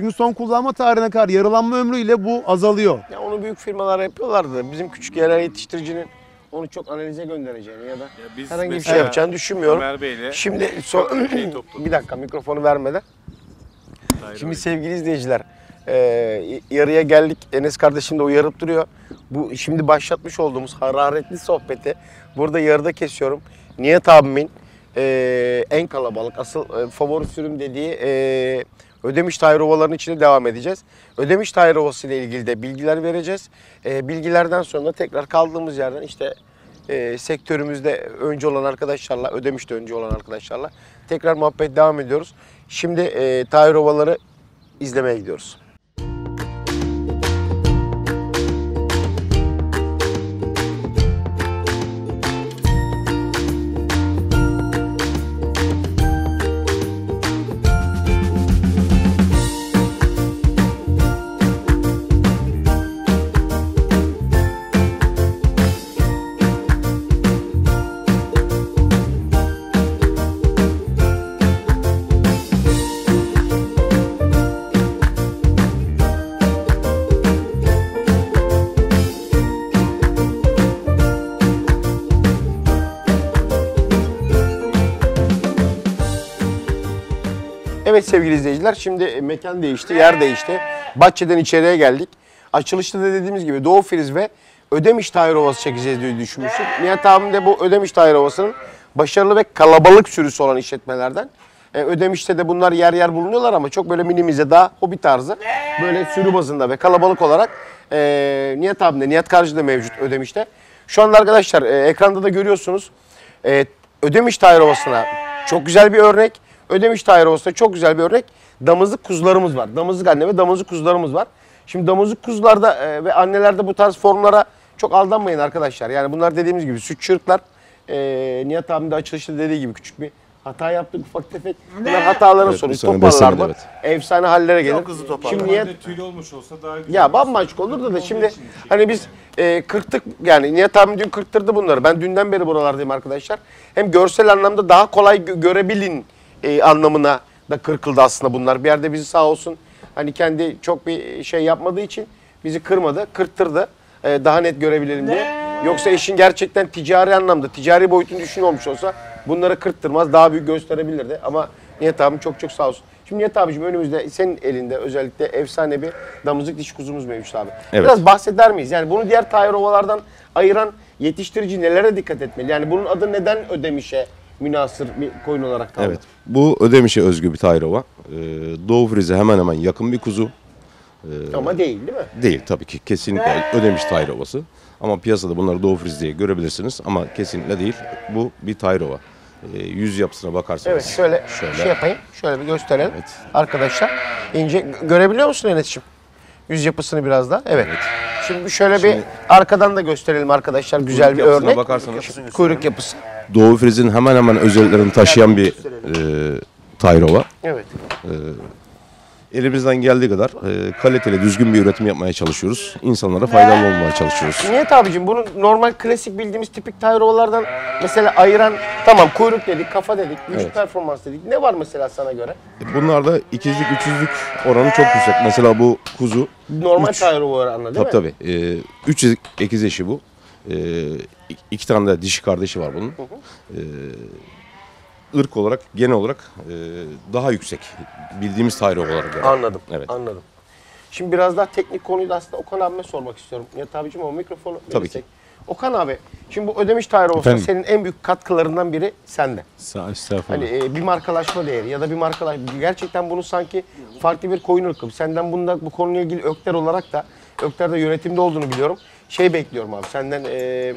Çünkü son kullanma tarihine kadar yarılanma ömrüyle bu azalıyor. Ya onu büyük firmalar yapıyorlardı da bizim küçük yerel yetiştiricinin onu çok analize göndereceğini ya da biz herhangi bir şey mesela yapacağını düşünmüyorum. Ömer Bey'le Şimdi so- şey topladık. bir dakika mikrofonu vermeden. Şimdi sevgili izleyiciler e, yarıya geldik. Enes kardeşim de uyarıp duruyor. Bu şimdi başlatmış olduğumuz hararetli sohbeti burada yarıda kesiyorum. Niyet abimin e, en kalabalık asıl e, favori sürüm dediği e, Ödemiş Tahir Ovaları'nın içine devam edeceğiz. Ödemiş Tahir Ovası ile ilgili de bilgiler vereceğiz. E, bilgilerden sonra tekrar kaldığımız yerden işte e, sektörümüzde önce olan arkadaşlarla, Ödemiş'te önce olan arkadaşlarla tekrar muhabbet devam ediyoruz. Şimdi e, Tahir Ovaları izlemeye gidiyoruz. Evet sevgili izleyiciler şimdi e, mekan değişti, yer değişti. Bahçeden içeriye geldik. Açılışta da dediğimiz gibi Doğu Friz ve Ödemiş Tahir Ovası çekeceğiz diye düşünmüştük. Nihat abim de bu Ödemiş Tahir Ovası'nın başarılı ve kalabalık sürüsü olan işletmelerden. E, Ödemiş'te de bunlar yer yer bulunuyorlar ama çok böyle minimize daha hobi tarzı. Böyle sürü bazında ve kalabalık olarak e, Nihat abim de Nihat Karcı da mevcut Ödemiş'te. Şu anda arkadaşlar e, ekranda da görüyorsunuz. E, Ödemiş Tahir Ovası'na çok güzel bir örnek. Ödemiş Tahir Ovası'na çok güzel bir örnek. Damızlık kuzularımız var. Damızlık anne ve damızlık kuzularımız var. Şimdi damızlık kuzularda e, ve annelerde bu tarz formlara çok aldanmayın arkadaşlar. Yani bunlar dediğimiz gibi süt çırklar. E, Nihat abim de açılışta dediği gibi küçük bir hata yaptık ufak tefek. Bunlar hataların Evet, sonucu. Toparlar mı? evet. Efsane hallere gelir. Çok hızlı toparlar. Şimdi Nihat tüylü olmuş olsa daha güzel. ya bambaşka olur da şimdi hani biz e, kırktık yani Nihat abim dün kırktırdı bunları. Ben dünden beri buralardayım arkadaşlar. Hem görsel anlamda daha kolay gö- görebilin e, anlamına da kırkıldı aslında bunlar. Bir yerde bizi sağ olsun hani kendi çok bir şey yapmadığı için bizi kırmadı, kırttırdı. e, daha net görebilelim diye. Yoksa işin gerçekten ticari anlamda, ticari boyutunu düşün olmuş olsa bunları kırttırmaz, daha büyük gösterebilirdi. Ama Nihat abim çok çok sağ olsun. Şimdi Nihat abicim önümüzde senin elinde özellikle efsane bir damızlık diş kuzumuz mevcut abi. Evet. Biraz bahseder miyiz? Yani bunu diğer Tahir ovalardan ayıran yetiştirici nelere dikkat etmeli? Yani bunun adı neden ödemişe münasır bir koyun olarak kaldı? Evet. Bu Ödemiş'e özgü bir Tayrova. Ee, Doğu Friz'e hemen hemen yakın bir kuzu. Ama değil değil mi? Değil tabii ki. Kesinlikle Ödemiş Tayrovası. Ama piyasada bunları Doğu Friz diye görebilirsiniz. Ama kesinlikle değil. Bu bir Tayrova. Ee, yüz yapısına bakarsanız. Evet şöyle, Şöyle. şey yapayım. Şöyle bir gösterelim. Evet. Arkadaşlar ince görebiliyor musun Enes'ciğim? Yüz yapısını biraz daha. Evet. Şimdi şöyle bir Şimdi- arkadan da gösterelim arkadaşlar güzel bir yapısına örnek. bakarsanız Kuyruk yapısı. Doğu Friz'in hemen hemen özelliklerini taşıyan bir e, Tayrova. Evet. Elimizden geldiği kadar e, kaliteli, düzgün bir üretim yapmaya çalışıyoruz. İnsanlara faydalı olmaya çalışıyoruz. Nihat abicim bunu normal klasik bildiğimiz tipik tayrovalardan mesela ayıran tamam kuyruk dedik, kafa dedik, vücut Evet. performans dedik. Ne var mesela sana göre? Bunlarda ikizlik, üçüzlük oranı çok yüksek. Mesela bu kuzu Normal Üç. tayrovaları anla değil Tabii mi? tabii. Ee, üç ekiz eşi bu. Ee, iki tane de dişi kardeşi var bunun. Ee, ırk olarak, genel olarak e, daha yüksek. Bildiğimiz Tayro olarak. göre. Anladım. Evet. Anladım. Şimdi biraz daha teknik konuyu da aslında Okan abime sormak istiyorum. Nihat abicim o mikrofonu Tabii verirsek. ki. Okan abi, şimdi bu ödemiş tayro olsa Efendim? senin en büyük katkılarından biri sende. Sağ estağfurullah. Hani e, bir markalaşma değeri ya da bir markalaşma. Gerçekten bunu sanki farklı bir koyun ırkı. Senden bunda bu konuyla ilgili ökter olarak da ökterde yönetimde olduğunu biliyorum. Şey bekliyorum abi senden e,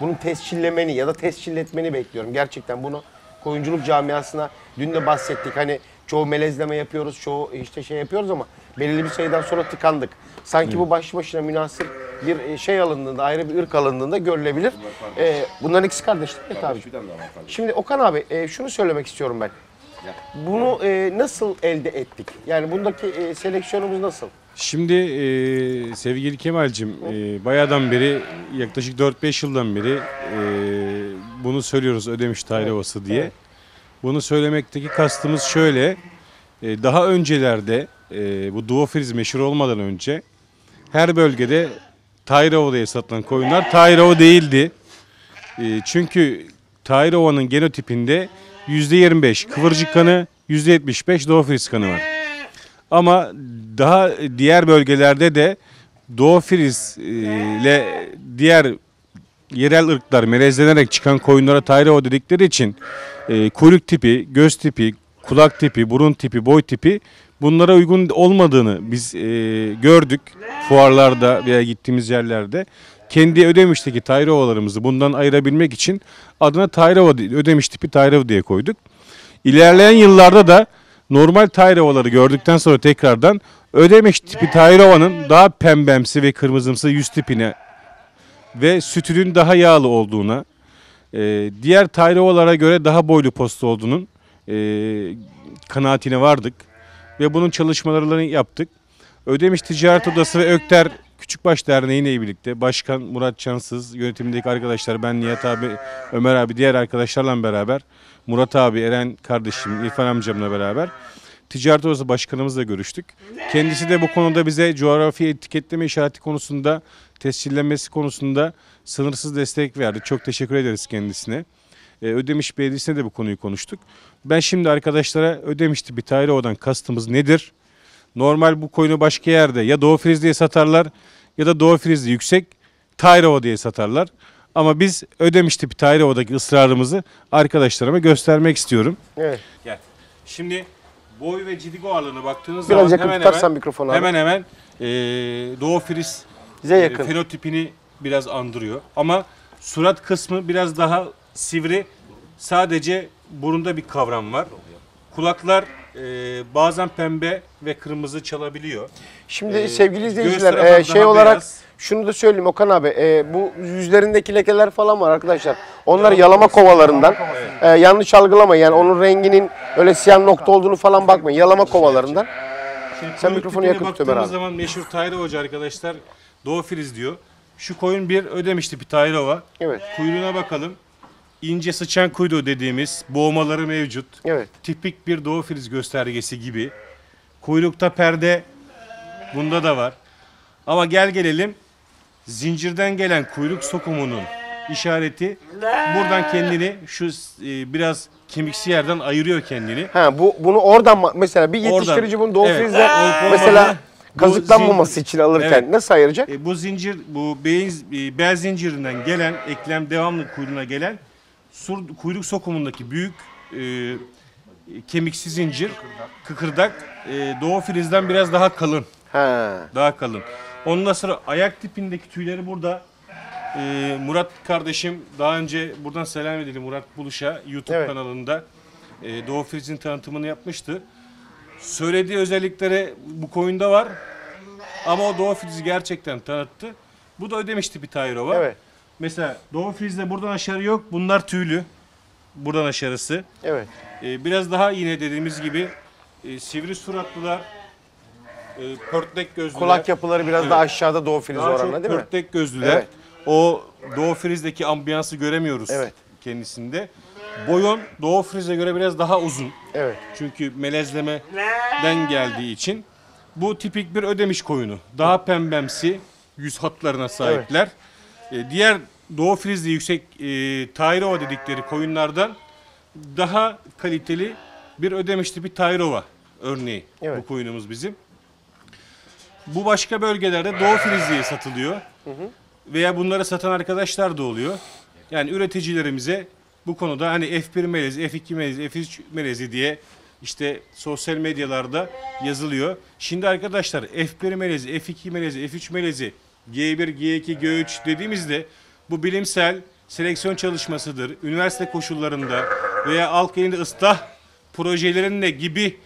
bunun tescillemeni ya da tescilletmeni bekliyorum. Gerçekten bunu koyunculuk camiasına dün de bahsettik. Hani çoğu melezleme yapıyoruz, çoğu işte şey yapıyoruz ama belirli bir sayıdan sonra tıkandık. Sanki bu başlı başına münasır bir e, şey alındığında, ayrı bir ırk alındığında görülebilir. E, bunların ikisi kardeş değil mi abiciğim? Şimdi Okan abi e, şunu söylemek istiyorum ben. Bunu e, nasıl elde ettik? Yani bundaki e, seleksiyonumuz nasıl? Şimdi e, sevgili Kemal'cim e, bayağıdan beri yaklaşık 4-5 yıldan beri e, bunu söylüyoruz Ödemiş Tahir Ovası diye. Evet. Bunu söylemekteki kastımız şöyle. e, daha öncelerde e, bu duofriz meşhur olmadan önce her bölgede Tahirova diye satılan koyunlar Tahirova değildi. E, çünkü Tahirova'nın genotipinde %25 kıvırcık kanı, %75 duofriz kanı var. Ama daha diğer bölgelerde de Doğu ile diğer yerel ırklar melezlenerek çıkan koyunlara Tayrova dedikleri için e, kuyruk tipi, göz tipi, kulak tipi, burun tipi, boy tipi bunlara uygun olmadığını biz e, gördük fuarlarda veya gittiğimiz yerlerde. Kendi Ödemiş'teki Tayrovalarımızı bundan ayırabilmek için adına Tayrova, Ödemiş tipi Tayrova diye koyduk. İlerleyen yıllarda da normal Tayrovaları gördükten sonra tekrardan Ödemiş tipi Tayrova'nın daha pembemsi ve kırmızımsı yüz tipine ve sütünün daha yağlı olduğuna, e, diğer Tayrovalara göre daha boylu posta olduğunun e, kanaatine vardık. Ve bunun çalışmalarını yaptık. Ödemiş Ticaret Odası ve Ökter Küçükbaş Derneği ile birlikte Başkan Murat Çansız, yönetimindeki arkadaşlar, ben Nihat abi, Ömer abi, diğer arkadaşlarla beraber, Murat abi, Eren kardeşim, İrfan amcamla beraber Ticaret Odası Başkanımızla görüştük. Kendisi de bu konuda bize coğrafi etiketleme işareti konusunda, tescillenmesi konusunda sınırsız destek verdi. Çok teşekkür ederiz kendisine. Ee, Ödemiş Belediyesi'ne de bu konuyu konuştuk. Ben şimdi arkadaşlara Ödemiş tipi Tayrova'dan kastımız nedir? Normal bu koyunu başka yerde ya Doğu Friz diye satarlar ya da Doğu Frizli yüksek Tayrova diye satarlar. Ama biz Ödemiş tipi Tayrova'daki ısrarımızı arkadaşlarıma göstermek istiyorum. Evet. Gel. Şimdi boy ve cidik ağırlığına baktığınız Biraz zaman yakın hemen tutarsan hemen, mikrofonu abi. hemen hemen eee Doğu Friz Bize e, yakın. fenotipini biraz andırıyor. Ama surat kısmı biraz daha sivri. Sadece burunda bir kavram var. Kulaklar e, bazen pembe ve kırmızı çalabiliyor. Şimdi Ee, sevgili izleyiciler e, şey olarak beyaz. şunu da söyleyeyim Okan abi. e, bu yüzlerindeki lekeler falan var arkadaşlar. Onlar yalama kovalarından. E, yanlış algılamayın. Yani onun renginin öyle siyah nokta olduğunu falan bakmayın. Yalama kovalarından. Şimdi Sen mikrofonu yakın tut Ömer abi. zaman meşhur Tayro Hoca arkadaşlar Doğu Friz diyor. Şu koyun bir ödemiş tipi Tayrova. Evet. Kuyruğuna bakalım. İnce sıçan kuyruğu dediğimiz boğmaları mevcut. Evet. Tipik bir Doğu Friz göstergesi gibi. Kuyrukta perde bunda da var. Ama gel gelelim zincirden gelen kuyruk sokumunun işareti buradan kendini şu e, biraz kemiksi yerden ayırıyor kendini. Ha bu bunu oradan ma- mesela bir Oradan. yetiştirici bunu Doğu Evet. Friz'de Olup mesela kazıklanmaması zin- için alırken Evet. nasıl ayıracak? E, bu zincir, bu beyin, e, bel zincirinden gelen, eklem devamlı kuyruğuna gelen sur, kuyruk sokumundaki büyük e, kemiksiz zincir, kıkırdak, e, doğu filizden biraz daha kalın. Ha. Daha kalın. Ondan sonra ayak tipindeki tüyleri burada. e, Murat kardeşim daha önce buradan selam edelim Murat Buluş'a YouTube Evet. kanalında e, Doğu Filiz'in tanıtımını yapmıştı. Söylediği özellikleri bu koyunda var. Ama o Doğu Filiz'i gerçekten tanıttı. Bu da ödemiş tipi Tayrova. Evet. Mesela Doğu Filiz'de buradan aşağı yok. Bunlar tüylü. Buradan aşağısı. Evet. Ee, biraz daha yine dediğimiz gibi e, sivri suratlılar, e, pörtlek gözlüler. Kulak yapıları biraz daha aşağıda Doğu Friz daha oranla çok değil mi? pörtlek gözlüler. Evet. O Doğu Friz'deki ambiyansı göremiyoruz Evet. kendisinde. Boyon Doğu Friz'e göre biraz daha uzun. Evet. Çünkü melezlemeden geldiği için. Bu tipik bir ödemiş koyunu. Daha pembemsi yüz hatlarına sahipler. E, diğer Doğu Frizli yüksek e, Tayrova dedikleri koyunlardan daha kaliteli bir ödemiş tipi Tayrova örneği Evet. bu koyunumuz bizim. Bu başka bölgelerde Doğu Frizli'ye satılıyor. Veya bunları satan arkadaşlar da oluyor. Yani üreticilerimize bu konuda hani F1 melezi, F2 melezi, F3 melezi diye işte sosyal medyalarda yazılıyor. Şimdi arkadaşlar F1 melezi, F2 melezi, F3 melezi, G1, G2, G3 dediğimizde bu bilimsel seleksiyon çalışmasıdır. Üniversite koşullarında veya halk elinde ıslah projelerinde gibi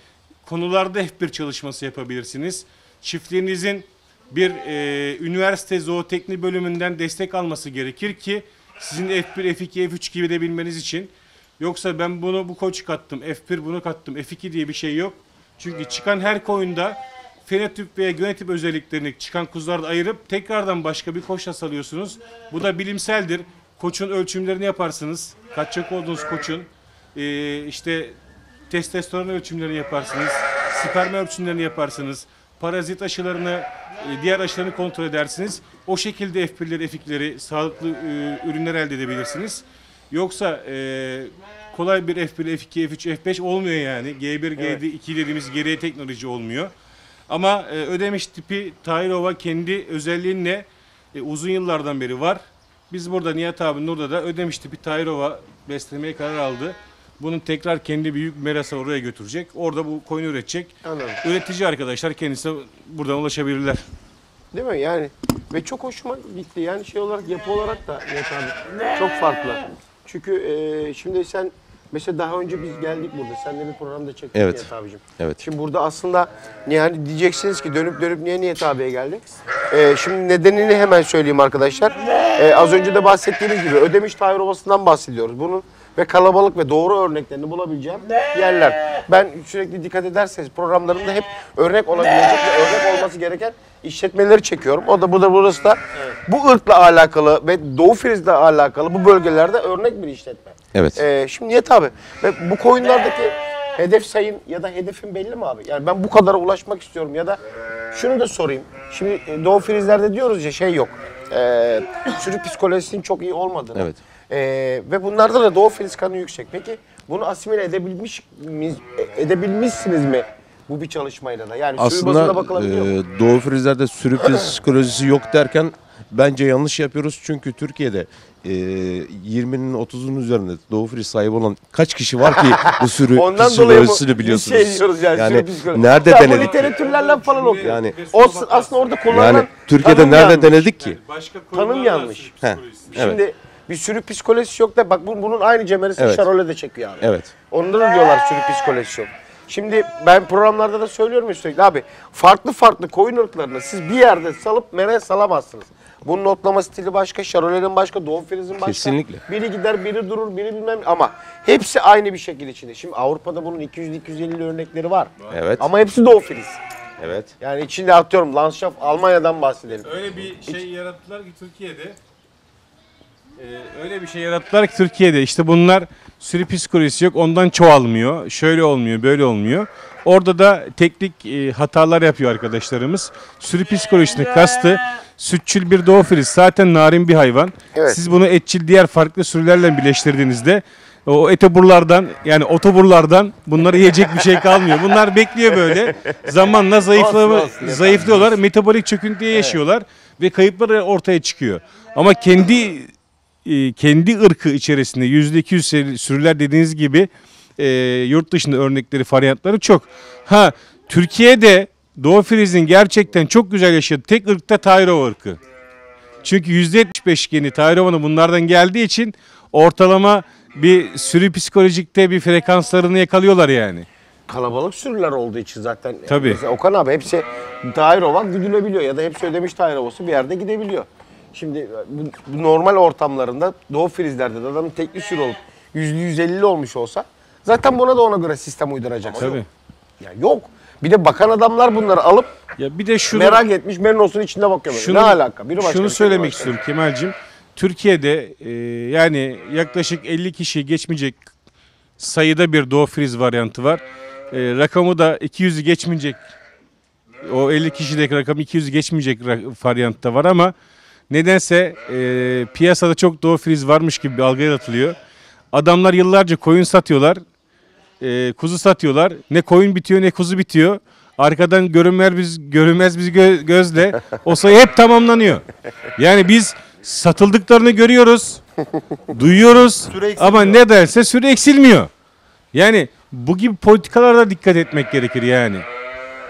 konularda F1 çalışması yapabilirsiniz. Çiftliğinizin bir e, üniversite zooteknik bölümünden destek alması gerekir ki sizin F1, F2, F3 gibi de bilmeniz için. Yoksa ben bunu bu koç kattım, F1 bunu kattım, F2 diye bir şey yok. Çünkü çıkan her koyunda fenotip veya genotip özelliklerini çıkan kuzularda ayırıp tekrardan başka bir koçla salıyorsunuz. Bu da bilimseldir. Koçun ölçümlerini yaparsınız. Kaçacak olduğunuz koçun. e, işte testosteron ölçümlerini yaparsınız. Sperm ölçümlerini yaparsınız. Parazit aşılarını, diğer aşılarını kontrol edersiniz. O şekilde F1'leri, F2'leri, sağlıklı e, ürünler elde edebilirsiniz. Yoksa e, kolay bir F1, F2, F3, F5 olmuyor yani. G1, G2 2 dediğimiz geriye teknoloji olmuyor. Ama e, ödemiş tipi Tayrova kendi özelliğinle e, uzun yıllardan beri var. Biz burada Nihat abinin orada da ödemiş tipi Tayrova beslemeye karar aldı. Bunu tekrar kendi büyük merasa oraya götürecek. Orada bu koyunu üretecek. Anladım. Üretici arkadaşlar kendisine buradan ulaşabilirler. Değil mi? Yani ve çok hoşuma gitti. Yani şey olarak yapı olarak da abi çok farklı. Çünkü e, şimdi sen mesela daha önce biz geldik burada. Sen de bir programda çektik Evet. Nihat abicim. Evet. Şimdi burada aslında yani diyeceksiniz ki dönüp dönüp niye Nihat abiye geldik? E, şimdi nedenini hemen söyleyeyim arkadaşlar. E, az önce de bahsettiğiniz gibi Ödemiş Tahir Ovası'ndan bahsediyoruz. Bunun ve kalabalık ve doğru örneklerini bulabileceğim yerler. Ben sürekli dikkat ederseniz programlarımda hep örnek olabilecek ve örnek olması gereken işletmeleri çekiyorum. O da bu da burası da bu ırkla alakalı ve Doğu Filiz'le alakalı bu bölgelerde örnek bir işletme. Evet. Ee, şimdi Nihat abi ve bu koyunlardaki hedef sayın ya da hedefin belli mi abi? Yani ben bu kadara ulaşmak istiyorum ya da şunu da sorayım. Şimdi e, Doğu Filizler'de diyoruz ya şey yok. Ee, sürü psikolojisinin çok iyi olmadığını. Evet. Ee, ve bunlarda da Doğu Filiz kanı yüksek. Peki bunu asimile edebilmiş miyiz, e- edebilmişsiniz mi bu bir çalışmayla da? Yani bazında Aslında bakılabiliyor mu? e, Doğu Frizler'de sürü psikolojisi yok derken bence yanlış yapıyoruz. Çünkü Türkiye'de e, 20'nin 30'un üzerinde Doğu Friz sahibi olan kaç kişi var ki bu sürü Ondan dolayı mı psikolojisini biz biliyorsunuz. şey diyoruz yani, yani sürü nerede Ya bu denedik? ki? literatürlerle falan okuyor. Yani- o s- aslında orada kullanılan Yani Türkiye'de tanım nerede yanlış. denedik ki? Başka Tanım yanlış. Heh, evet. Şimdi bir sürü psikolojisi yok da bak bu- bunun aynı cemeresi Evet. Şarol'e de çekiyor abi. Evet. Onda da diyorlar sürü psikolojisi yok. Şimdi ben programlarda da söylüyorum ya sürekli abi farklı farklı koyun ırklarını siz bir yerde salıp mereye salamazsınız. Bunun otlama stili başka, Şarole'nin başka, Doğu Filiz'in başka. Kesinlikle. Biri gider, biri durur, biri bilmem ama hepsi aynı bir şekil içinde. Şimdi Avrupa'da bunun 200-250 örnekleri var. Evet. Ama hepsi Doğu Filiz. Evet. Yani içinde atıyorum Landschaft Almanya'dan bahsedelim. Öyle bir şey yarattılar ki Türkiye'de. Ee, öyle bir şey yarattılar ki Türkiye'de işte bunlar sürü psikolojisi yok ondan çoğalmıyor. Şöyle olmuyor böyle olmuyor. Orada da teknik e, hatalar yapıyor arkadaşlarımız. Sürü psikolojisini kastı. Sütçül bir doğu filiz zaten narin bir hayvan. Evet. Siz bunu etçil diğer farklı sürülerle birleştirdiğinizde o etoburlardan yani otoburlardan bunları yiyecek bir şey kalmıyor. Bunlar bekliyor böyle. Zamanla zayıflama, Olsun, olsun, yeter. zayıflıyorlar. Metabolik çöküntüye yaşıyorlar ve kayıpları ortaya çıkıyor. Ama kendi e, kendi ırkı içerisinde %200 seri- sürüler dediğiniz gibi e, yurt dışında örnekleri, varyantları çok. Ha Türkiye'de Doğu Filiz'in gerçekten çok güzel yaşadığı tek ırk da Tayrova ırkı. Çünkü %75 geni Tayrova'nın bunlardan geldiği için ortalama bir sürü psikolojikte bir frekanslarını yakalıyorlar yani. kalabalık sürüler olduğu için zaten. Tabii. Mesela Okan abi hepsi Tayrova güdülebiliyor ya da hepsi ödemiş Tayrova'sı bir yerde gidebiliyor. Şimdi bu, bu normal ortamlarında Doğu Filizler'de de adamın tekli sürü olup yüzlü yüz elli olmuş olsa zaten buna da ona göre sistem uyduracaksın. Tabii. Ya yok. Bir de bakan adamlar bunları alıp Ya bir de şunu merak etmiş Merinos'un içinde bakıyor. Şunu- ne alaka? Biri başka Şunu bir şey, söylemek başka. istiyorum Kemal'cim. Türkiye'de e, yani yaklaşık 50 kişi geçmeyecek sayıda bir Doğu Friz varyantı var. E, rakamı da 200'ü geçmeyecek. O 50 kişideki rakam 200'ü geçmeyecek varyantta var ama nedense e, piyasada çok Doğu Friz varmış gibi bir algı yaratılıyor. Adamlar yıllarca koyun satıyorlar. e, kuzu satıyorlar. Ne koyun bitiyor ne kuzu bitiyor. Arkadan görünmez biz görünmez biz gö- gözle o sayı hep tamamlanıyor. Yani biz satıldıklarını görüyoruz. duyuyoruz ama ne derse süre eksilmiyor. Yani bu gibi politikalara dikkat etmek gerekir yani.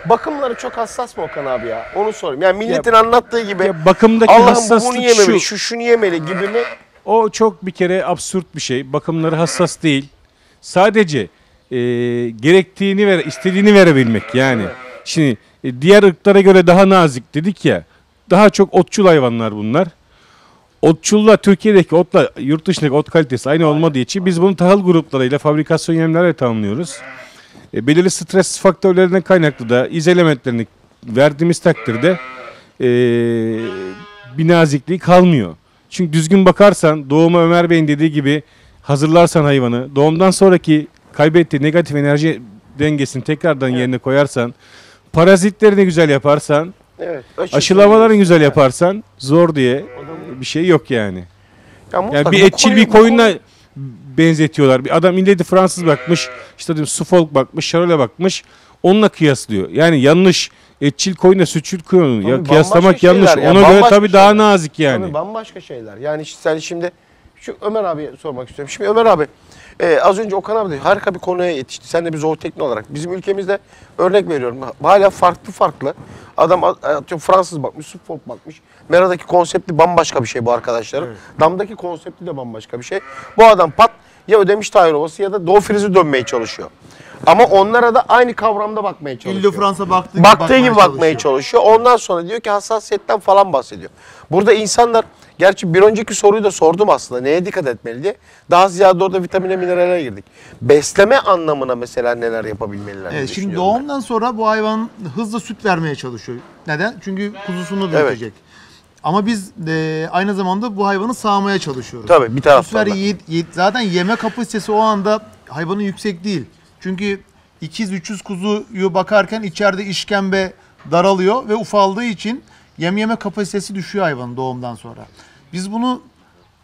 Bakımları çok hassas mı Okan abi ya? Onu sorayım. Yani milletin anlattığı gibi Ya bakımdaki Allah'ım bu hassaslık bunu yememeli, şu. şu şunu yemeli gibi mi? O çok bir kere absürt bir şey. Bakımları hassas değil. Sadece e, gerektiğini ve istediğini verebilmek yani. Şimdi e, diğer ırklara göre daha nazik dedik ya. Daha çok otçul hayvanlar bunlar. Otçulla Türkiye'deki otla yurt dışındaki ot kalitesi aynı olmadığı için biz bunu tahıl gruplarıyla fabrikasyon yemlerle tamamlıyoruz. E, belirli stres faktörlerinden kaynaklı da iz elementlerini verdiğimiz takdirde e, bir nazikliği kalmıyor. Çünkü düzgün bakarsan doğuma Ömer Bey'in dediği gibi hazırlarsan hayvanı doğumdan sonraki kaybettiği negatif enerji dengesini tekrardan yerine koyarsan parazitlerini güzel yaparsan Evet. aşılamalarını güzel yaparsan zor diye bir şey yok yani. Ya Yani bir etçil bir koyunla benzetiyorlar. Bir adam illedi Fransız bakmış, işte diyorum Suffolk bakmış, Charolais bakmış. Onunla kıyaslıyor. Yani yanlış. Etçil koyunla sütçül koyunu ya kıyaslamak yanlış. ya, Ona göre tabii daha şeyler. nazik yani. Tabii bambaşka şeyler. Yani sen şimdi şu Ömer abiye sormak istiyorum. Şimdi Ömer abi Ee, az önce Okan abi de harika bir konuya yetişti. Sen de bir zootekni olarak. Bizim ülkemizde örnek veriyorum. Hala farklı farklı. Adam atıyorum Fransız bakmış, Suffolk bakmış. Mera'daki konsepti bambaşka bir şey bu arkadaşların. Damdaki konsepti de bambaşka bir şey. Bu adam pat ya ödemiş Tahir Ovası ya da Doğu Friz'i dönmeye çalışıyor. Ama onlara da aynı kavramda bakmaya çalışıyor. İllo Fransa baktığı gibi Baktığı bakmaya gibi bakmaya çalışıyor. Ondan sonra diyor ki hassasiyetten falan bahsediyor. Burada insanlar gerçi bir önceki soruyu da sordum aslında. Neye dikkat etmeli diye. Daha ziyade orada vitamine minerale girdik. Besleme anlamına mesela neler yapabilmeliler? Evet, şimdi düşünüyorum ben. doğumdan sonra bu hayvan hızlı süt vermeye çalışıyor. Neden? Çünkü kuzusunu büyütecek. Ama biz de aynı zamanda bu hayvanı sağmaya çalışıyoruz. Tabii bir taraftan da. yi- yi- zaten yeme kapasitesi o anda hayvanın yüksek değil. Çünkü 200-300 kuzuyu bakarken içeride işkembe daralıyor ve ufaldığı için yem yeme kapasitesi düşüyor hayvanın doğumdan sonra. Biz bunu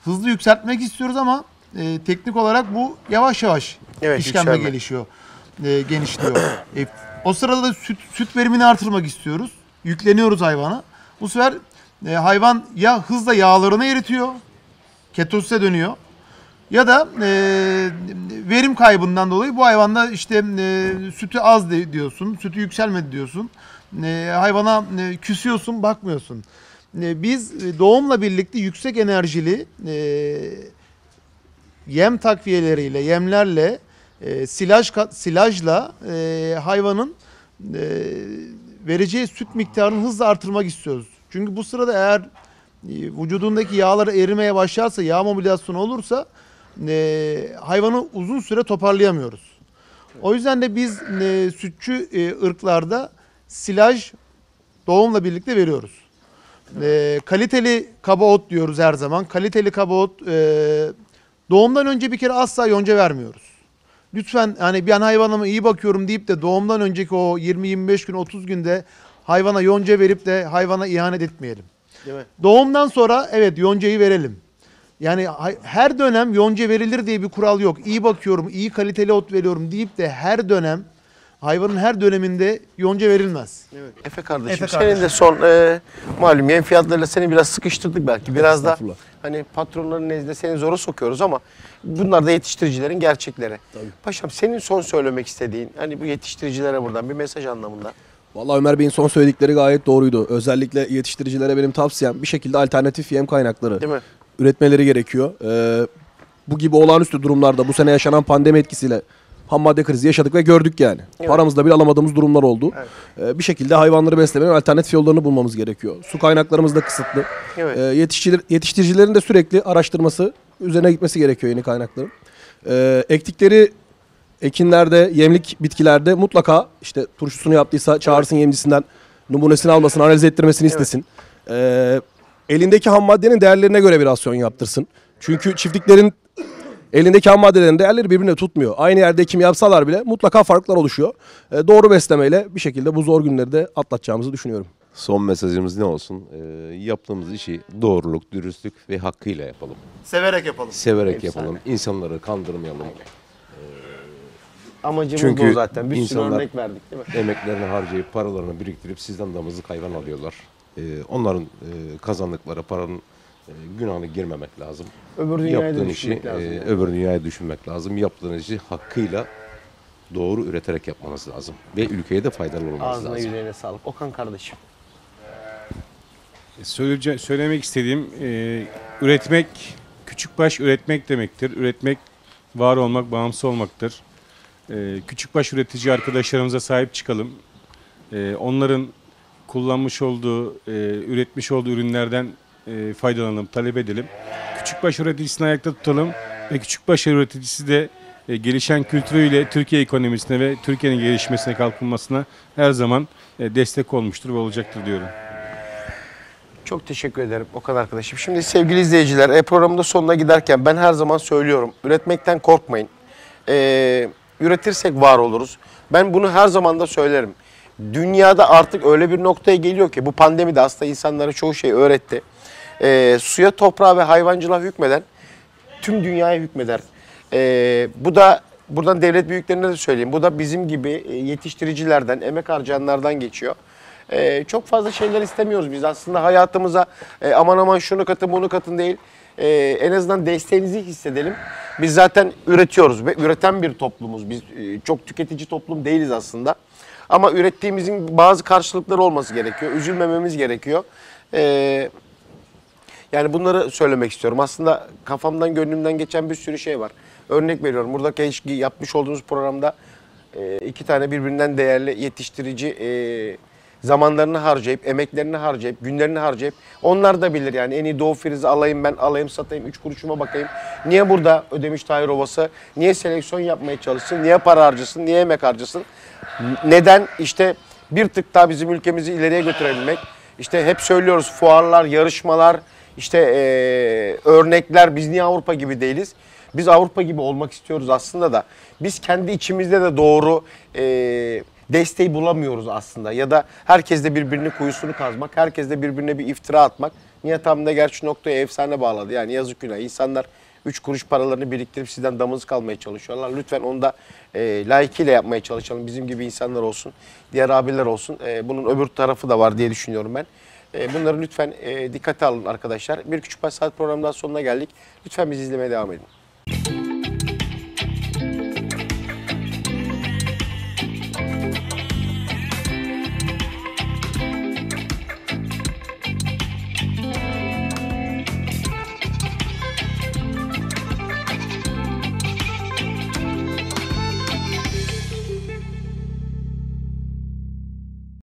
hızlı yükseltmek istiyoruz ama e, teknik olarak bu yavaş yavaş Evet, işkembe yükselme. gelişiyor, e, genişliyor. E, o sırada da süt, süt verimini artırmak istiyoruz. Yükleniyoruz hayvana. Bu sefer e, hayvan ya hızla yağlarını eritiyor, ketosise dönüyor. Ya da e, verim kaybından dolayı bu hayvanda işte e, sütü az diyorsun, sütü yükselmedi diyorsun. E, hayvana e, küsüyorsun, bakmıyorsun. E, biz doğumla birlikte yüksek enerjili e, yem takviyeleriyle, yemlerle, e, silaj silajla e, hayvanın e, vereceği süt miktarını hızla artırmak istiyoruz. Çünkü bu sırada eğer e, vücudundaki yağlar erimeye başlarsa, yağ mobilyasyonu olursa e, hayvanı uzun süre toparlayamıyoruz. O yüzden de biz e, sütçü e, ırklarda silaj doğumla birlikte veriyoruz. E, kaliteli kaba ot diyoruz her zaman. Kaliteli kaba ot e, doğumdan önce bir kere asla yonca vermiyoruz. Lütfen hani ben hayvanıma iyi bakıyorum deyip de doğumdan önceki o 20-25 gün 30 günde hayvana yonca verip de hayvana ihanet etmeyelim. Değil mi? Doğumdan sonra evet yoncayı verelim. Yani her dönem yonca verilir diye bir kural yok. İyi bakıyorum, iyi kaliteli ot veriyorum deyip de her dönem hayvanın her döneminde yonca verilmez. Efe kardeşim Efe senin kardeşim. de son e, malum yem fiyatlarıyla seni biraz sıkıştırdık belki. Biraz da hani patronların nezdinde seni zora sokuyoruz ama bunlar da yetiştiricilerin gerçekleri. Paşam senin son söylemek istediğin hani bu yetiştiricilere buradan bir mesaj anlamında. Vallahi Ömer Bey'in son söyledikleri gayet doğruydu. Özellikle yetiştiricilere benim tavsiyem bir şekilde alternatif yem kaynakları Değil mi? üretmeleri gerekiyor. Ee, bu gibi olağanüstü durumlarda bu sene yaşanan pandemi etkisiyle ham madde krizi yaşadık ve gördük yani. Evet. Paramızda bile alamadığımız durumlar oldu. Ee, bir şekilde hayvanları beslemenin alternatif yollarını bulmamız gerekiyor. Su kaynaklarımız da kısıtlı. Evet. Ee, yetiştirici- yetiştiricilerin de sürekli araştırması, üzerine gitmesi gerekiyor yeni kaynakların. Ee, ektikleri ekinlerde, yemlik bitkilerde mutlaka işte turşusunu yaptıysa çağırsın yemcisinden numunesini almasını, analiz ettirmesini istesin. Ee, elindeki ham maddenin değerlerine göre bir rasyon yaptırsın. Çünkü çiftliklerin elindeki ham maddelerin değerleri birbirine tutmuyor. Aynı yerde ekim yapsalar bile mutlaka farklar oluşuyor. Ee, doğru beslemeyle bir şekilde bu zor günleri de atlatacağımızı düşünüyorum. Son mesajımız ne olsun? Ee, yaptığımız işi doğruluk, dürüstlük ve hakkıyla yapalım. Severek yapalım. Severek Efsane. yapalım. İnsanları kandırmayalım. Amacımız Çünkü bu zaten. Bir sürü örnek verdik değil mi? Emeklerini harcayıp paralarını biriktirip sizden damızlık hayvan alıyorlar. Ee, onların e, kazandıkları paranın e, günahını girmemek lazım. Öbür dünyayı da Yaptığın işi düşünmek lazım. e, yani. öbür dünyaya düşünmek lazım. Yaptığın işi hakkıyla doğru üreterek yapmanız lazım. Ve ülkeye de faydalı olmanız Ağzına lazım. yüreğine sağlık. Okan kardeşim. Söyleyece- söylemek istediğim e, üretmek, küçükbaş üretmek demektir. Üretmek, var olmak, bağımsız olmaktır. E, küçükbaş üretici arkadaşlarımıza sahip çıkalım. E, onların kullanmış olduğu, e, üretmiş olduğu ürünlerden e, faydalanalım, talep edelim. Küçükbaş üreticisini ayakta tutalım ve küçükbaş üreticisi de e, gelişen kültürüyle Türkiye ekonomisine ve Türkiye'nin gelişmesine, kalkınmasına her zaman e, destek olmuştur ve olacaktır diyorum. Çok teşekkür ederim Okan arkadaşım. Şimdi sevgili izleyiciler e, programın da sonuna giderken ben her zaman söylüyorum. Üretmekten korkmayın. Ee, üretirsek var oluruz. Ben bunu her zaman da söylerim. Dünyada artık öyle bir noktaya geliyor ki bu pandemi de aslında insanlara çoğu şey öğretti. Ee, suya, toprağa ve hayvancılığa hükmeden tüm dünyaya hükmeder. Ee, bu da buradan devlet büyüklerine de söyleyeyim. Bu da bizim gibi e, yetiştiricilerden, emek harcayanlardan geçiyor. E, çok fazla şeyler istemiyoruz biz. Aslında hayatımıza e, aman aman şunu katın bunu katın değil. E, en azından desteğinizi hissedelim. Biz zaten üretiyoruz ve üreten bir toplumuz. Biz e, çok tüketici toplum değiliz aslında. Ama ürettiğimizin bazı karşılıkları olması gerekiyor. Üzülmememiz gerekiyor. E, yani bunları söylemek istiyorum. Aslında kafamdan, gönlümden geçen bir sürü şey var. Örnek veriyorum. Burada yapmış olduğunuz programda e, iki tane birbirinden değerli yetiştirici e, zamanlarını harcayıp, emeklerini harcayıp, günlerini harcayıp onlar da bilir yani en iyi Doğu Filiz'i alayım ben alayım satayım, üç kuruşuma bakayım. Niye burada Ödemiş Tahir Ovası, niye seleksiyon yapmaya çalışsın, niye para harcasın, niye emek harcasın? Neden? işte bir tık daha bizim ülkemizi ileriye götürebilmek. İşte hep söylüyoruz fuarlar, yarışmalar, işte eee, örnekler biz niye Avrupa gibi değiliz? Biz Avrupa gibi olmak istiyoruz aslında da biz kendi içimizde de doğru eee, desteği bulamıyoruz aslında. Ya da herkes de birbirinin kuyusunu kazmak, herkes de birbirine bir iftira atmak. Nihat de gerçi noktaya efsane bağladı. Yani yazık günah. İnsanlar 3 kuruş paralarını biriktirip sizden damız kalmaya çalışıyorlar. Lütfen onu da e, layıkıyla yapmaya çalışalım. Bizim gibi insanlar olsun, diğer abiler olsun. E, bunun öbür tarafı da var diye düşünüyorum ben. E, bunları lütfen e, dikkate alın arkadaşlar. Bir küçük saat programından sonuna geldik. Lütfen bizi izlemeye devam edin.